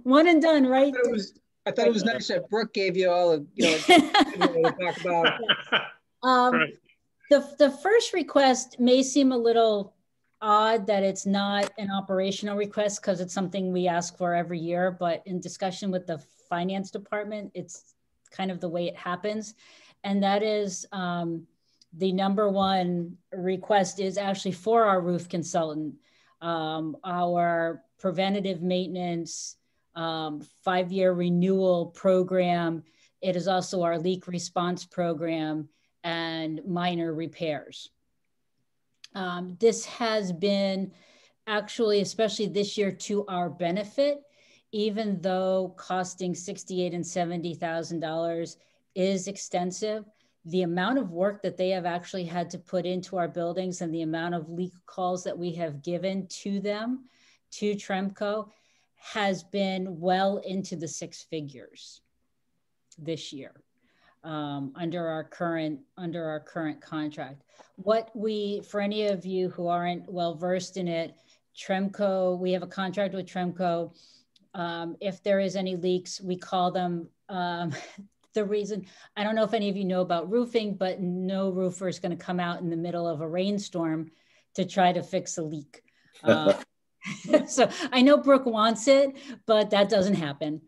One and done, right? It was, I thought it was nice that Brooke gave you all, a, you know, to talk about. Um, right the, the first request may seem a little odd that it's not an operational request because it's something we ask for every year, but in discussion with the finance department, it's kind of the way it happens. And that is um, the number one request is actually for our roof consultant, um, our preventative maintenance um, five-year renewal program. It is also our leak response program and minor repairs. Um, this has been actually, especially this year, to our benefit, even though costing sixty-eight and seventy thousand dollars is extensive. The amount of work that they have actually had to put into our buildings and the amount of leak calls that we have given to them to Tremco has been well into the six figures this year um, under our current under our current contract. What we, for any of you who aren't well versed in it, Tremco, we have a contract with Tremco. Um, if there is any leaks, we call them. Um, the reason I don't know if any of you know about roofing, but no roofer is going to come out in the middle of a rainstorm to try to fix a leak. Uh, so I know Brooke wants it, but that doesn't happen.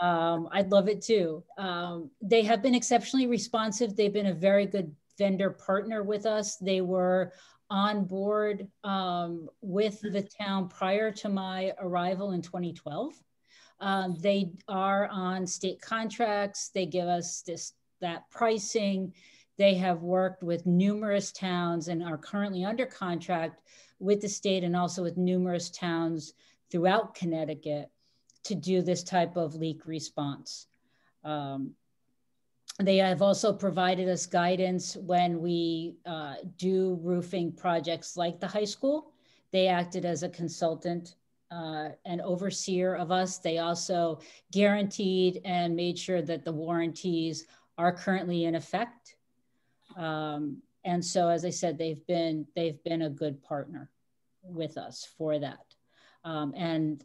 Um, I'd love it too. Um, they have been exceptionally responsive. They've been a very good vendor partner with us. They were on board um, with the town prior to my arrival in 2012. Um, they are on state contracts. They give us this that pricing. They have worked with numerous towns and are currently under contract with the state and also with numerous towns throughout Connecticut to do this type of leak response. Um, they have also provided us guidance when we uh, do roofing projects like the high school. They acted as a consultant uh, and overseer of us. They also guaranteed and made sure that the warranties are currently in effect. Um, and so, as I said, they've been they've been a good partner with us for that. Um, and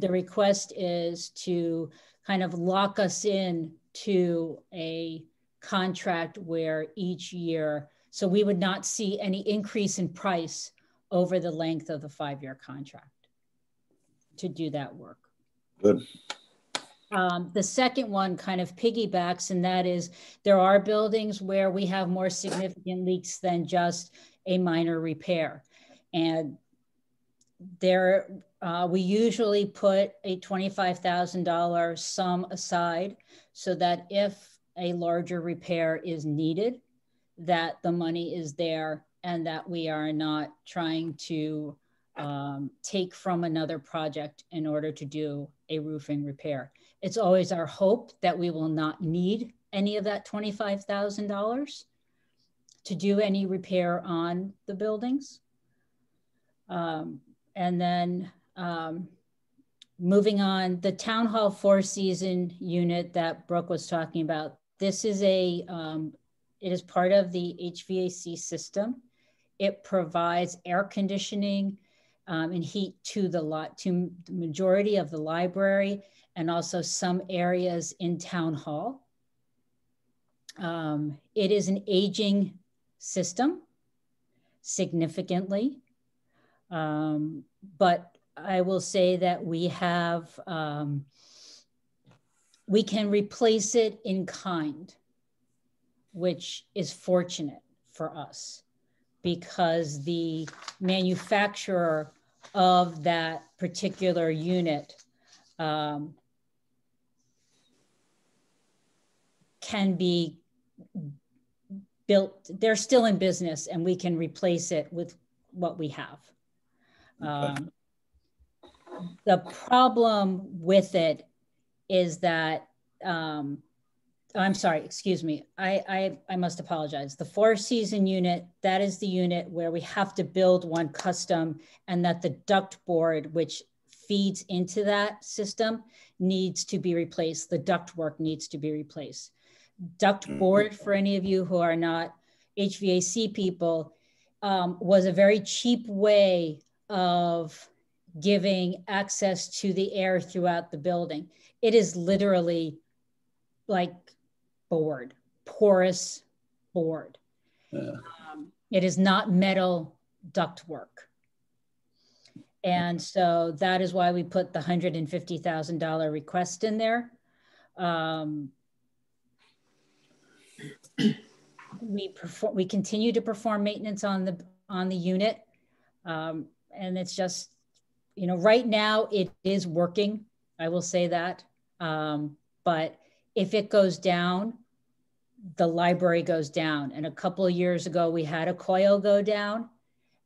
the request is to kind of lock us in to a contract where each year, so we would not see any increase in price over the length of the five-year contract to do that work. Good. Um, the second one kind of piggybacks, and that is there are buildings where we have more significant leaks than just a minor repair. And there, uh, we usually put a $25,000 sum aside so that if a larger repair is needed, that the money is there and that we are not trying to um, take from another project in order to do a roofing repair. It's always our hope that we will not need any of that $25,000 to do any repair on the buildings. Um, and then um, moving on, the town hall four season unit that Brooke was talking about. This is a, um, it is part of the HVAC system. It provides air conditioning um, and heat to the lot, to the majority of the library and also some areas in town hall. Um, it is an aging system significantly. Um, but I will say that we have, um, we can replace it in kind, which is fortunate for us because the manufacturer of that particular unit um, can be built, they're still in business and we can replace it with what we have. Um, the problem with it is that um, I'm sorry, excuse me. I, I, I must apologize. The four season unit, that is the unit where we have to build one custom and that the duct board, which feeds into that system, needs to be replaced. The duct work needs to be replaced. Duct mm-hmm. board, for any of you who are not HVAC people, um, was a very cheap way of giving access to the air throughout the building. It is literally like board, porous board. Yeah. Um, it is not metal ductwork. And so that is why we put the $150,000 request in there. Um, we perform, we continue to perform maintenance on the on the unit. Um, and it's just you know right now it is working i will say that. Um, but if it goes down the library goes down. And a couple of years ago we had a coil go down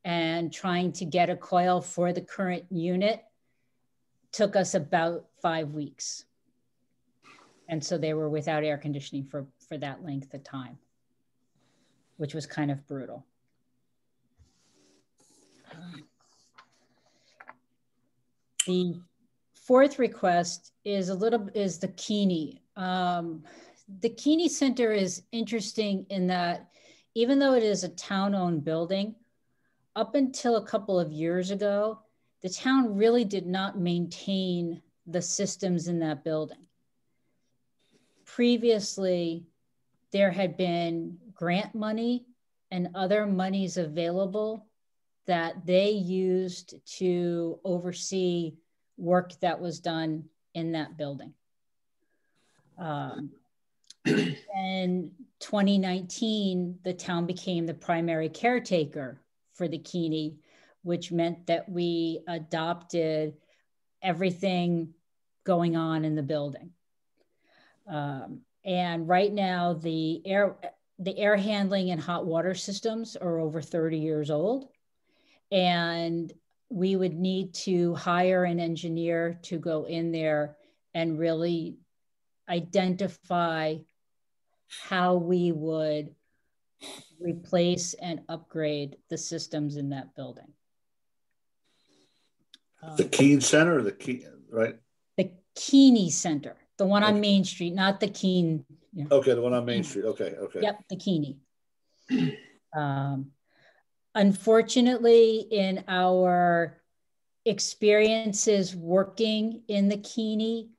and trying to get a coil for the current unit took us about five weeks. And so they were without air conditioning for for that length of time which was kind of brutal The fourth request is a little is the Keeney. Um, the Keeney Center is interesting in that even though it is a town-owned building, up until a couple of years ago, the town really did not maintain the systems in that building. Previously, there had been grant money and other monies available that they used to oversee work that was done in that building. Um, in 2019, the town became the primary caretaker for the Keeney, which meant that we adopted everything going on in the building. Um, and right now, the air the air handling and hot water systems are over 30 years old. And we would need to hire an engineer to go in there and really identify how we would replace and upgrade the systems in that building. The Keene Center or the Key, right? The Keeney Center, the one on Main Street, not the Keene. Okay, the one on Main Street. Okay, okay. Yep, the Keeney. um, unfortunately, in our experiences working in the Keeney,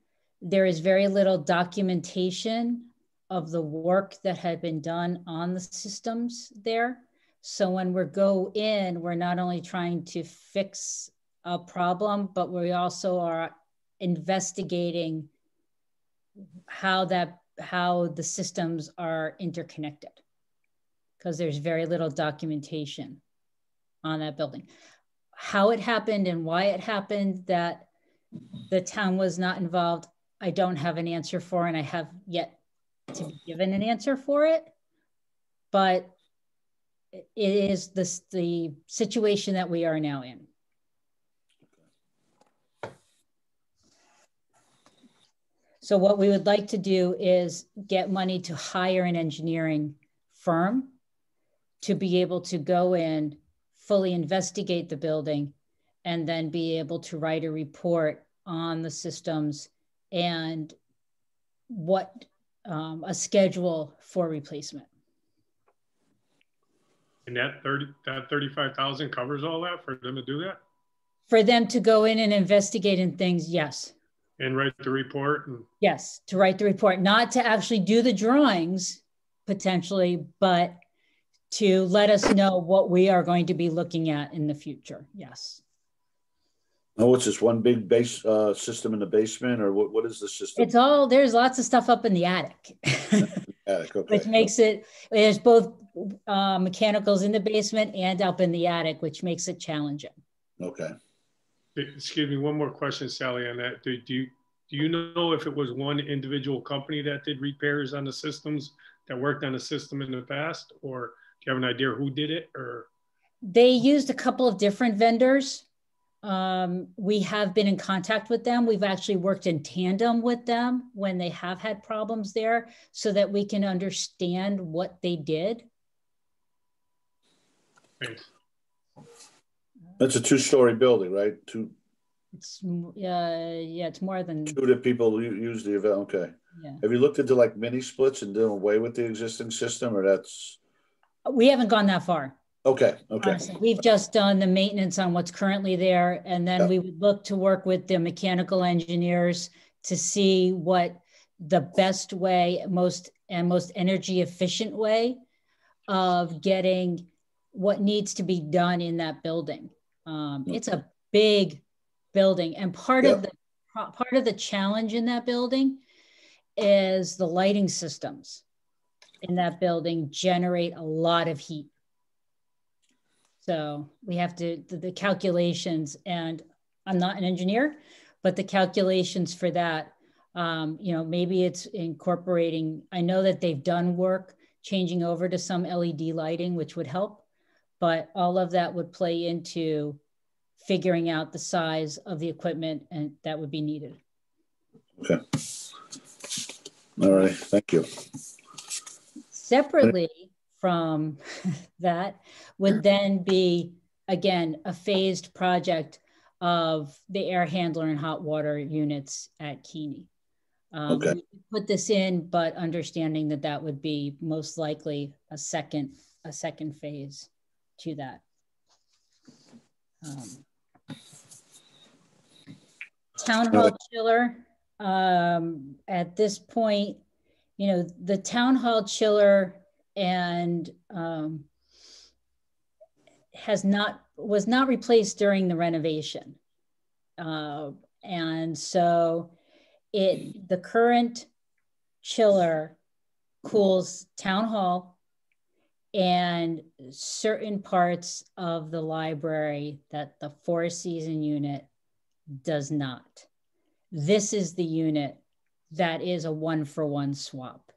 there is very little documentation of the work that had been done on the systems there. So when we go in, we're not only trying to fix a problem, but we also are investigating how that how the systems are interconnected because there's very little documentation on that building. How it happened and why it happened that the town was not involved, I don't have an answer for, and I have yet to be given an answer for it. But it is this the situation that we are now in. So what we would like to do is get money to hire an engineering firm to be able to go in, fully investigate the building, and then be able to write a report on the systems and what um, a schedule for replacement. And that 30 that 35,000 covers all that for them to do that? For them to go in and investigate in things, yes and write the report and yes to write the report not to actually do the drawings potentially but to let us know what we are going to be looking at in the future yes Oh, it's this one big base uh, system in the basement, or what? What is the system? It's all there's lots of stuff up in the attic, attic, okay. which makes it there's both uh, mechanicals in the basement and up in the attic, which makes it challenging. Okay. Excuse me, one more question, Sally, on that. Do, do, you, do you know if it was one individual company that did repairs on the systems that worked on the system in the past? Or do you have an idea who did it or? They used a couple of different vendors. Um, we have been in contact with them. We've actually worked in tandem with them when they have had problems there so that we can understand what they did. Thanks. That's a two-story building, right? Two. It's uh, yeah, it's more than two that people use the event. Okay. Yeah. Have you looked into like mini splits and doing away with the existing system, or that's? We haven't gone that far. Okay. Okay. Honestly. We've just done the maintenance on what's currently there, and then we would look to work with the mechanical engineers to see what the best way, most and most energy efficient way of getting what needs to be done in that building. Um, it's a big building, and part yep. of the part of the challenge in that building is the lighting systems in that building generate a lot of heat. So we have to the, the calculations, and I'm not an engineer, but the calculations for that, um, you know, maybe it's incorporating. I know that they've done work changing over to some LED lighting, which would help but all of that would play into figuring out the size of the equipment and that would be needed. Okay. All right, thank you. Separately from that would then be, again, a phased project of the air handler and hot water units at Keeney. Um, Okay. Put this in, but understanding that that would be most likely a second, a second phase to that. Um, Town hall chiller, um, at this point, you know, the town hall chiller and, um, has not, was not replaced during the renovation. Uh, and so it, the current chiller cools town hall and certain parts of the library that the four season unit does not. This is the unit that is a one for one swap.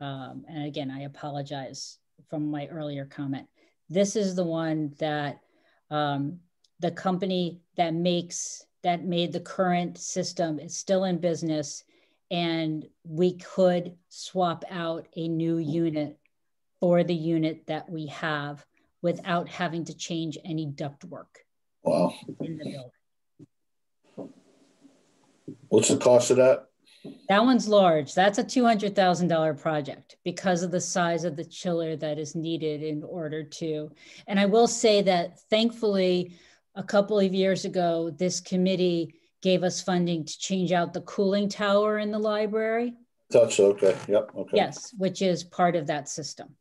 Um, and again, I apologize from my earlier comment. This is the one that um, the company that makes that made the current system is still in business and we could swap out a new unit for the unit that we have without having to change any ductwork Wow. in the building. What's the cost of that? That one's large. That's a $200,000 project because of the size of the chiller that is needed in order to. And I will say that thankfully, a couple of years ago, this committee gave us funding to change out the cooling tower in the library. So, okay, yep, okay. Yes, which is part of that system.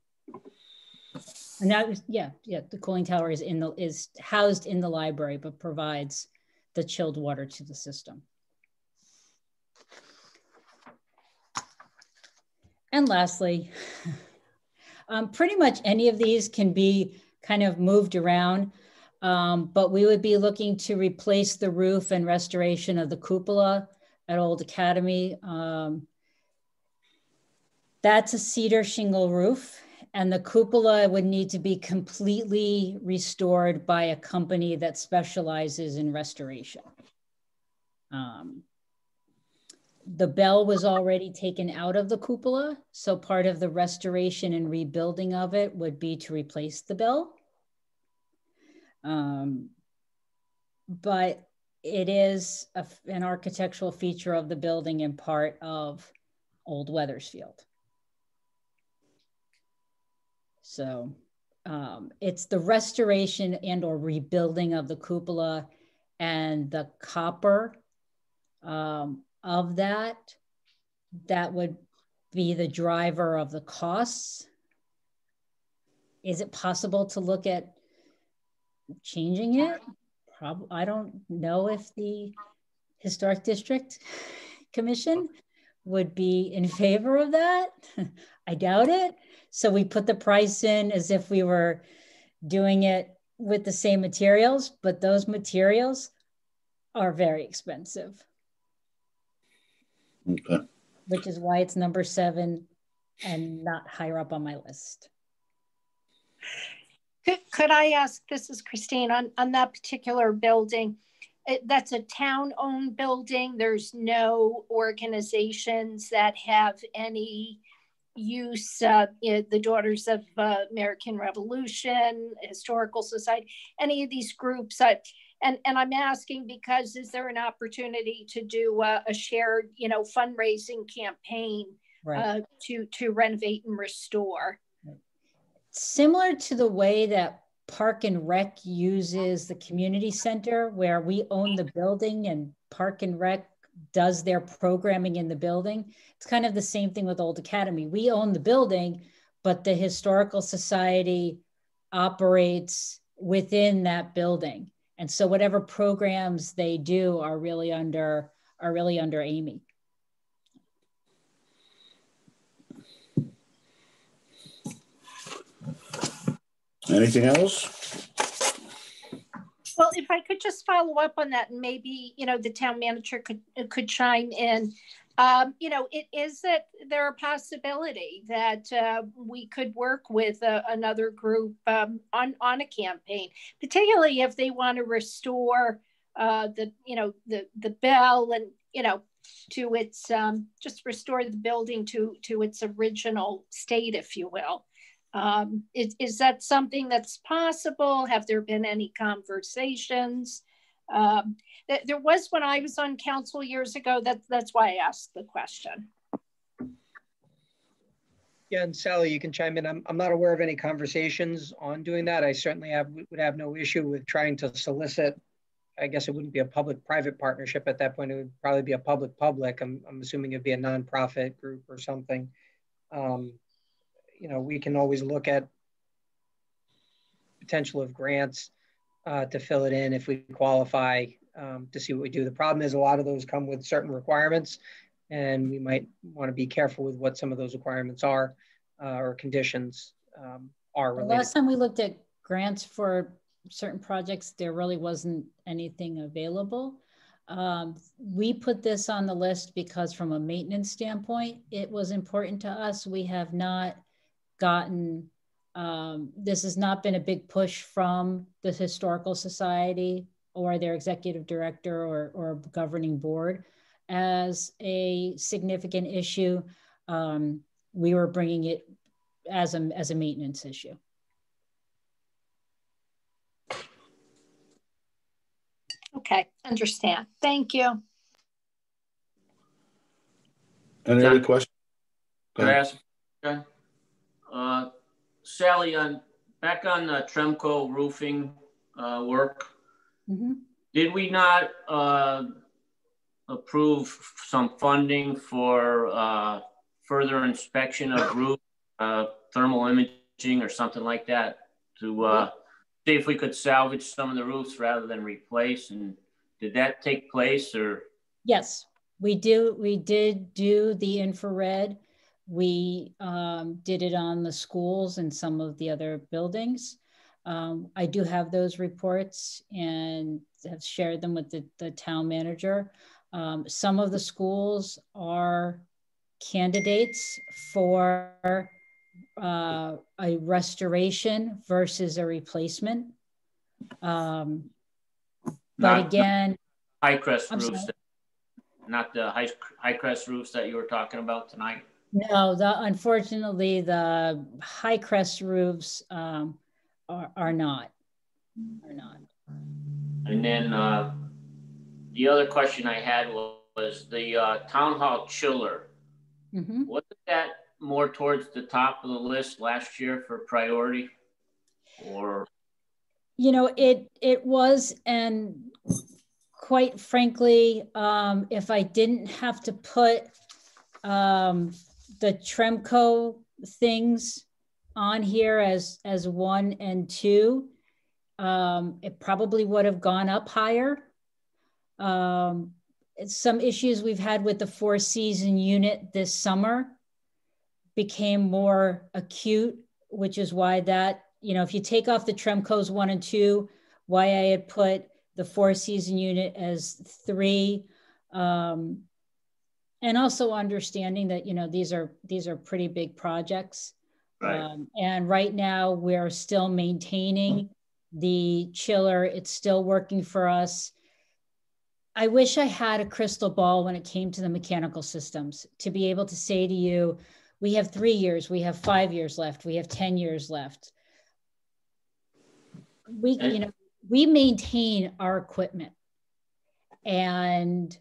And that was, yeah, yeah, the cooling tower is in the, is housed in the library, but provides the chilled water to the system. And lastly, um, pretty much any of these can be kind of moved around, um, but we would be looking to replace the roof and restoration of the cupola at Old Academy. Um, that's a cedar shingle roof, and the cupola would need to be completely restored by a company that specializes in restoration. Um, the bell was already taken out of the cupola, so part of the restoration and rebuilding of it would be to replace the bell. Um, but it is a, an architectural feature of the building and part of Old Wethersfield. So um, it's the restoration and or rebuilding of the cupola and the copper um, of that that would be the driver of the costs. Is it possible to look at changing it? Probably. I don't know if the historic district commission would be in favor of that. I doubt it. So we put the price in as if we were doing it with the same materials, but those materials are very expensive. Okay. Which is why it's number seven and not higher up on my list. Could, could I ask, this is Christine, on, on that particular building, it, that's a town-owned building. There's no organizations that have any use, uh, you know, the Daughters of uh, American Revolution, Historical Society, any of these groups. Uh, and, and I'm asking because is there an opportunity to do a, a shared, you know, fundraising campaign Right. uh, to to renovate and restore? Similar to the way that Park and Rec uses the community center, where we own the building and Park and Rec does their programming in the building. It's kind of the same thing with Old Academy. We own the building, but the Historical Society operates within that building. And so whatever programs they do are really under are really under Amy. Anything else? Well, if I could just follow up on that, and maybe you know the town manager could could chime in. Um, you know, it is that there a possibility that uh, we could work with uh, another group um, on on a campaign, particularly if they want to restore uh, the you know the the bell and you know to its um, just restore the building to to its original state, if you will. Um, is, is that something that's possible? Have there been any conversations? Um, th there was when I was on council years ago. That, that's why I asked the question. Yeah, and Sally, you can chime in. I'm, I'm not aware of any conversations on doing that. I certainly have would have no issue with trying to solicit. I guess it wouldn't be a public-private partnership at that point. It would probably be a public-public. I'm, I'm assuming it'd be a nonprofit group or something. Um, you know, we can always look at potential of grants uh, to fill it in if we qualify um, to see what we do. The problem is a lot of those come with certain requirements and we might want to be careful with what some of those requirements are uh, or conditions um, are related. The last time we looked at grants for certain projects, there really wasn't anything available. Um, we put this on the list because from a maintenance standpoint, it was important to us. We have not gotten, um, this has not been a big push from the Historical Society or their executive director or, or governing board as a significant issue. Um, we were bringing it as a, as a maintenance issue. Okay, understand. Thank you. Any other questions? Can I ask? Okay. Uh, Sally, on back on the Tremco roofing uh, work, mm -hmm. did we not uh, approve some funding for uh, further inspection of roof, uh, thermal imaging or something like that to uh, see if we could salvage some of the roofs rather than replace. And did that take place or? Yes, we do. We did do the infrared. We um, did it on the schools and some of the other buildings. Um, I do have those reports and have shared them with the, the town manager. Um, some of the schools are candidates for uh, a restoration versus a replacement. Um, but not, again, Highcrest roofs, that, not the high, Highcrest roofs that you were talking about tonight. No, the unfortunately the Highcrest roofs um, are, are not are not. And then uh, the other question I had was, was the uh, town hall chiller. Mm-hmm. Wasn't that more towards the top of the list last year for priority, or? You know, it it was, and quite frankly, um, if I didn't have to put um, the Tremco things on here as as one and two, um, it probably would have gone up higher. Um, some issues we've had with the four season unit this summer became more acute, which is why that, you know, if you take off the Tremcos one and two, why I had put the four season unit as three. Um, and also understanding that, you know, these are, these are pretty big projects. Right. Um, and right now we're still maintaining the chiller. It's still working for us. I wish I had a crystal ball when it came to the mechanical systems to be able to say to you, we have three years, we have five years left, we have 10 years left. We, you know, we maintain our equipment and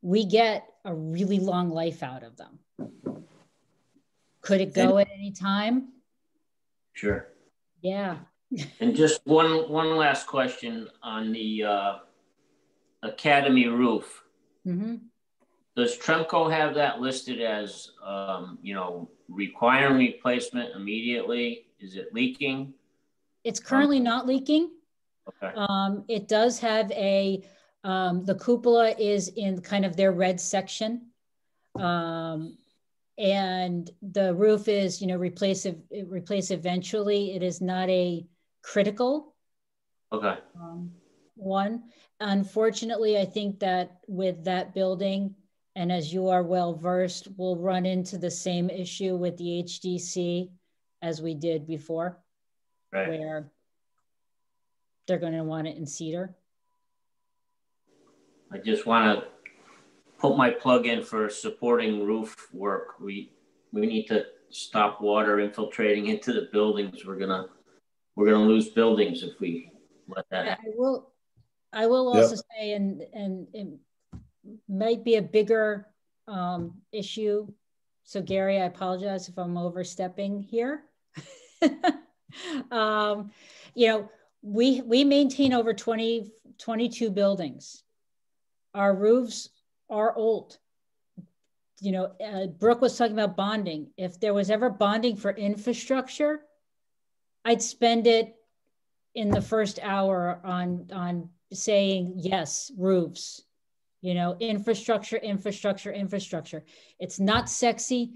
we get a really long life out of them. Could it go and, at any time? Sure. Yeah. and just one one last question on the uh, Academy roof. Mm-hmm. Does Tremco have that listed as, um, you know, requiring replacement immediately? Is it leaking? It's currently um, not leaking. Okay. Um, it does have a, um, the cupola is in kind of their red section. Um, and the roof is, you know, replace, replace eventually. It is not a critical okay. Um, one. Unfortunately, I think that with that building, and as you are well versed, we'll run into the same issue with the HDC as we did before, right. where they're going to want it in cedar. I just want to put my plug in for supporting roof work. We we need to stop water infiltrating into the buildings. We're gonna we're gonna lose buildings if we let that. Happen. I will I will also yep. say, and and it might be a bigger um, issue. So Gary, I apologize if I'm overstepping here. um, you know, we we maintain over 20, 22 buildings. Our roofs are old. You know, uh, Brooke was talking about bonding. If there was ever bonding for infrastructure, I'd spend it in the first hour on on saying yes, roofs. You know, infrastructure, infrastructure, infrastructure. It's not sexy.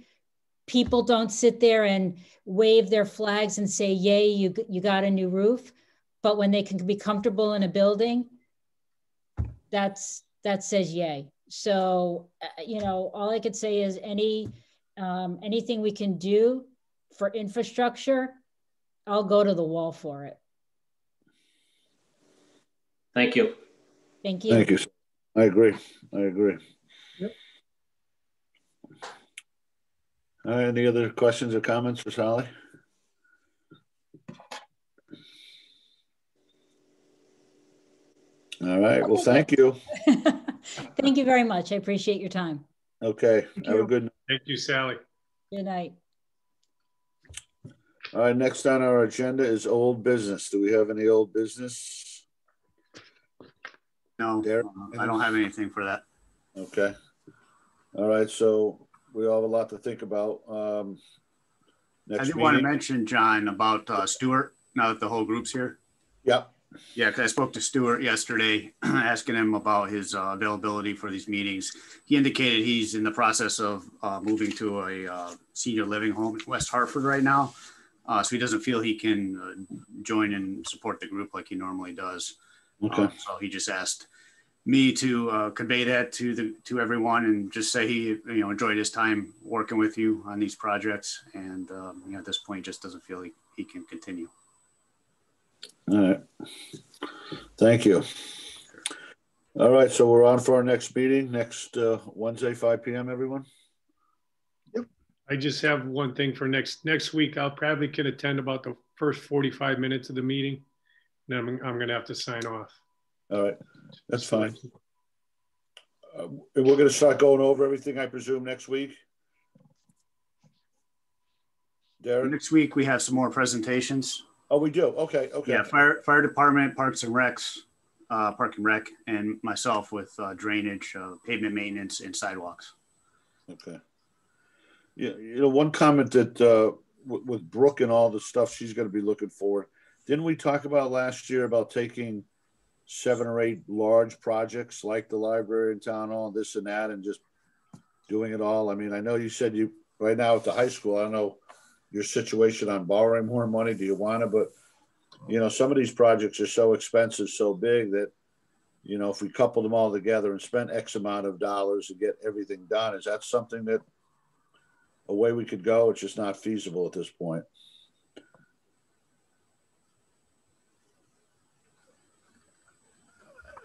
People don't sit there and wave their flags and say, "Yay, you you got a new roof." But when they can be comfortable in a building, that's that says yay. So, uh, you know, all I could say is any um, anything we can do for infrastructure, I'll go to the wall for it. Thank you. Thank you. Thank you. I agree. I agree. Yep. Uh, any other questions or comments for Sally? All right. Well, thank you. thank you very much. I appreciate your time. Okay. Thank Have you. a good night. Thank you, Sally. Good night. All right. Next on our agenda is old business. Do we have any old business? No, Derek? I don't have anything for that. Okay. All right. So we all have a lot to think about. Um, I did want to mention, John, about uh, Stuart, now that the whole group's here. Yep. Yeah, because I spoke to Stuart yesterday, asking him about his uh, availability for these meetings. He indicated he's in the process of uh, moving to a uh, senior living home in West Hartford right now. Uh, so he doesn't feel he can uh, join and support the group like he normally does. Okay. Uh, so he just asked me to convey that to the to everyone and just say he you know enjoyed his time working with you on these projects and um, you know at this point just doesn't feel he, he can continue. All right. Thank you. All right, so we're on for our next meeting next uh, Wednesday, 5 p.m. Everyone. Yep. I just have one thing for next next week. I'll probably can attend about the first 45 minutes of the meeting. Then I'm, I'm going to have to sign off. All right, that's fine. Uh, we're going to start going over everything, I presume, next week. Derek? Next week we have some more presentations. Oh, we do. Okay. Okay. Yeah, fire fire department, parks and recs, uh, park and rec, and myself with uh, drainage, uh, pavement maintenance, and sidewalks. Okay. Yeah, you know, one comment that uh, with Brooke and all the stuff she's going to be looking for. Didn't we talk about last year about taking seven or eight large projects like the library and town hall, this and that, and just doing it all? I mean, I know you said you right now at the high school. I don't know your situation on borrowing more money? Do you want to? But you know, some of these projects are so expensive, so big that you know, if we couple them all together and spend X amount of dollars to get everything done, is that something that a way we could go? It's just not feasible at this point.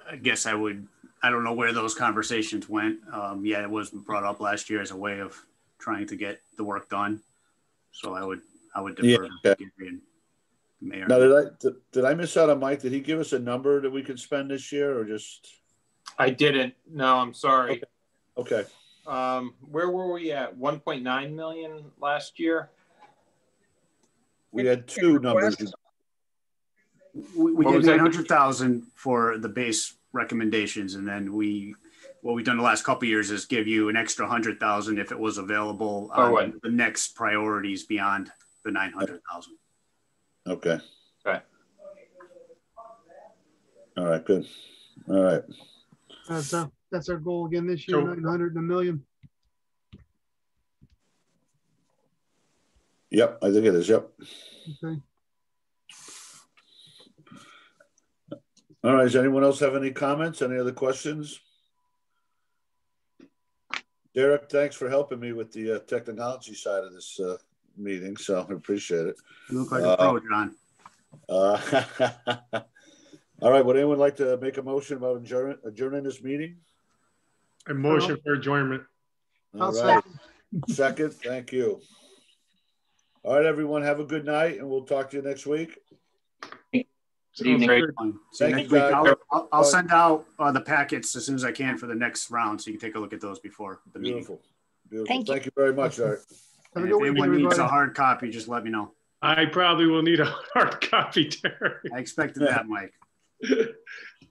I guess I would. I don't know where those conversations went. Um, yeah, it was brought up last year as a way of trying to get the work done. So I would I would defer yeah, okay. to Mayor. Now, did I did, did I miss out on Mike? Did he give us a number that we could spend this year, or just? I didn't. No, I'm sorry. Okay. okay. Um, where were we at? 1.9 million last year. We had two numbers. We, we did 900,000 for the base recommendations, and then we what we've done the last couple years is give you an extra hundred thousand if it was available on oh, right. the next priorities beyond the nine hundred thousand. Okay. Okay. All right. Good. All right. That's uh, that's our goal again this year. Nine hundred and a million. Yep, I think it is. Yep. Okay. All right. Does anyone else have any comments? Any other questions? Derek, thanks for helping me with the uh, technology side of this uh, meeting. So I appreciate it. You look like a pro, uh, John. Uh, all right. Would anyone like to make a motion about adjourn, adjourning this meeting? A motion for adjournment. All right. Second. Thank you. All right, everyone. Have a good night, and we'll talk to you next week. Good evening. See you next week. I'll, I'll, I'll send out uh, the packets as soon as I can for the next round, so you can take a look at those before the meeting. Beautiful. Beautiful. Thank you. Thank you very much, Art. And if anyone needs a hard copy, just let me know. I probably will need a hard copy, Terry. I expected that, Mike.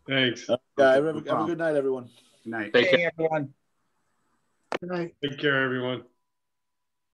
Thanks. Yeah, have a, have a good night, everyone. Good night. Take care. Hey, everyone. Good night. Take care, everyone.